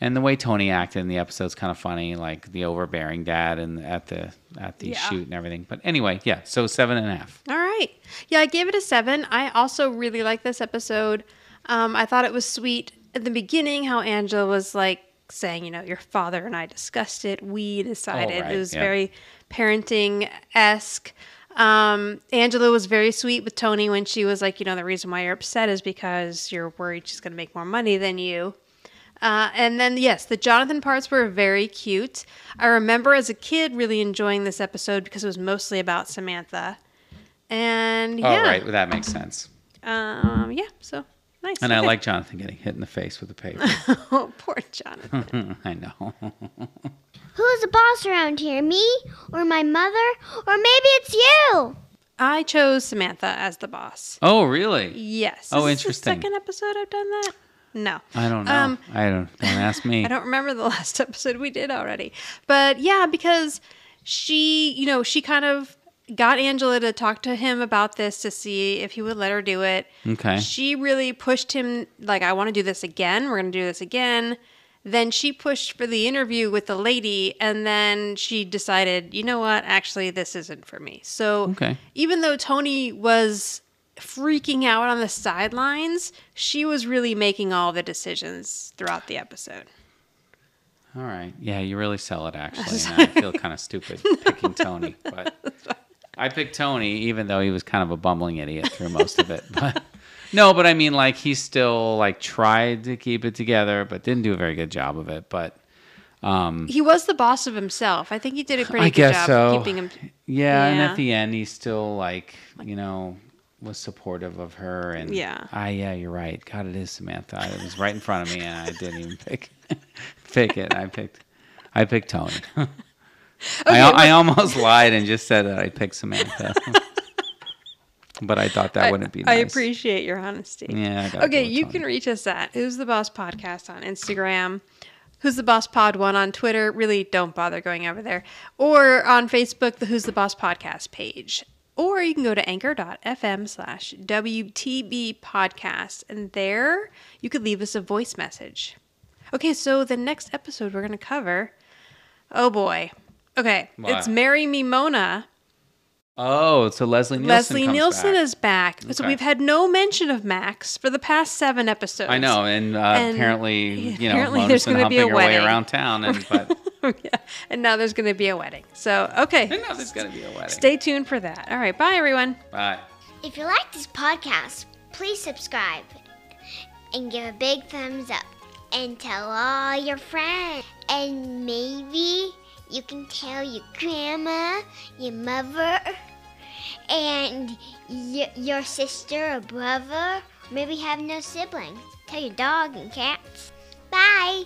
and the way Tony acted in the episode's kind of funny, like the overbearing dad and at the at the Yeah. shoot and everything. But anyway, yeah. So seven and a half. All right. Yeah, I gave it a seven. I also really liked this episode. Um, I thought it was sweet at the beginning how Angela was like saying, you know, your father and I discussed it. We decided. Oh, right, It was yeah. very parenting esque. Um, Angela was very sweet with Tony when she was like, you know, the reason why you're upset is because you're worried she's going to make more money than you. Uh, and then, yes, the Jonathan parts were very cute. I remember as a kid really enjoying this episode because it was mostly about Samantha. And yeah, Oh, right. Well, that makes sense. um, yeah, so nice. And I like Jonathan getting hit in the face with the paper. oh, poor Jonathan. I know. Who's the boss around here? Me or my mother? Or maybe it's you? I chose Samantha as the boss. Oh, really? Yes. Oh, Is this interesting. The second episode I've done that. No. I don't know. Um, I don't. Don't ask me. I don't remember the last episode we did already. But yeah, because she, you know, she kind of got Angela to talk to him about this to see if he would let her do it. Okay. She really pushed him, like, I want to do this again. We're going to do this again. Then she pushed for the interview with the lady, and then she decided, you know what? Actually, this isn't for me. So Okay. even though Tony was freaking out on the sidelines, she was really making all the decisions throughout the episode. All right. Yeah, you really sell it actually. and I feel kind of stupid picking Tony, but I picked Tony even though he was kind of a bumbling idiot through most of it. But no, but I mean like he still like tried to keep it together but didn't do a very good job of it. But He was the boss of himself. I think he did a pretty I good job so. keeping him. yeah, and at the end he still like, you know, was supportive of her and Yeah. Ah, yeah, you're right. God, it is Samantha. It was right in front of me and I didn't even pick pick it. I picked I picked Tony. I, I almost lied and just said that I picked Samantha. but I thought that wouldn't be nice. I appreciate your honesty. Yeah, I Okay, you can reach us at Who's the Boss Podcast on Instagram. Who's the Boss Pod one on Twitter? Really, don't bother going over there. Or on Facebook, the Who's the Boss Podcast page. Or you can go to anchor.fm slash WTB podcast. And there you could leave us a voice message. Okay, so the next episode we're going to cover. Oh boy. Okay, it's What? Marry Me Mona. Oh, so Leslie Nielsen. Leslie comes Nielsen back. is back. So we've had no mention of Max for the past seven episodes. I know, and, uh, And apparently, you know, apparently Mona's gonna be a humping way wedding. around town, and but yeah. And now there's going to be a wedding. So, okay. now there's gonna be a wedding. Stay tuned for that. All right. Bye, everyone. Bye. If you like this podcast, please subscribe and give a big thumbs up and tell all your friends. And maybe you can tell your grandma, your mother, and y- your sister or brother. Maybe have no siblings. Tell your dog and cats. Bye.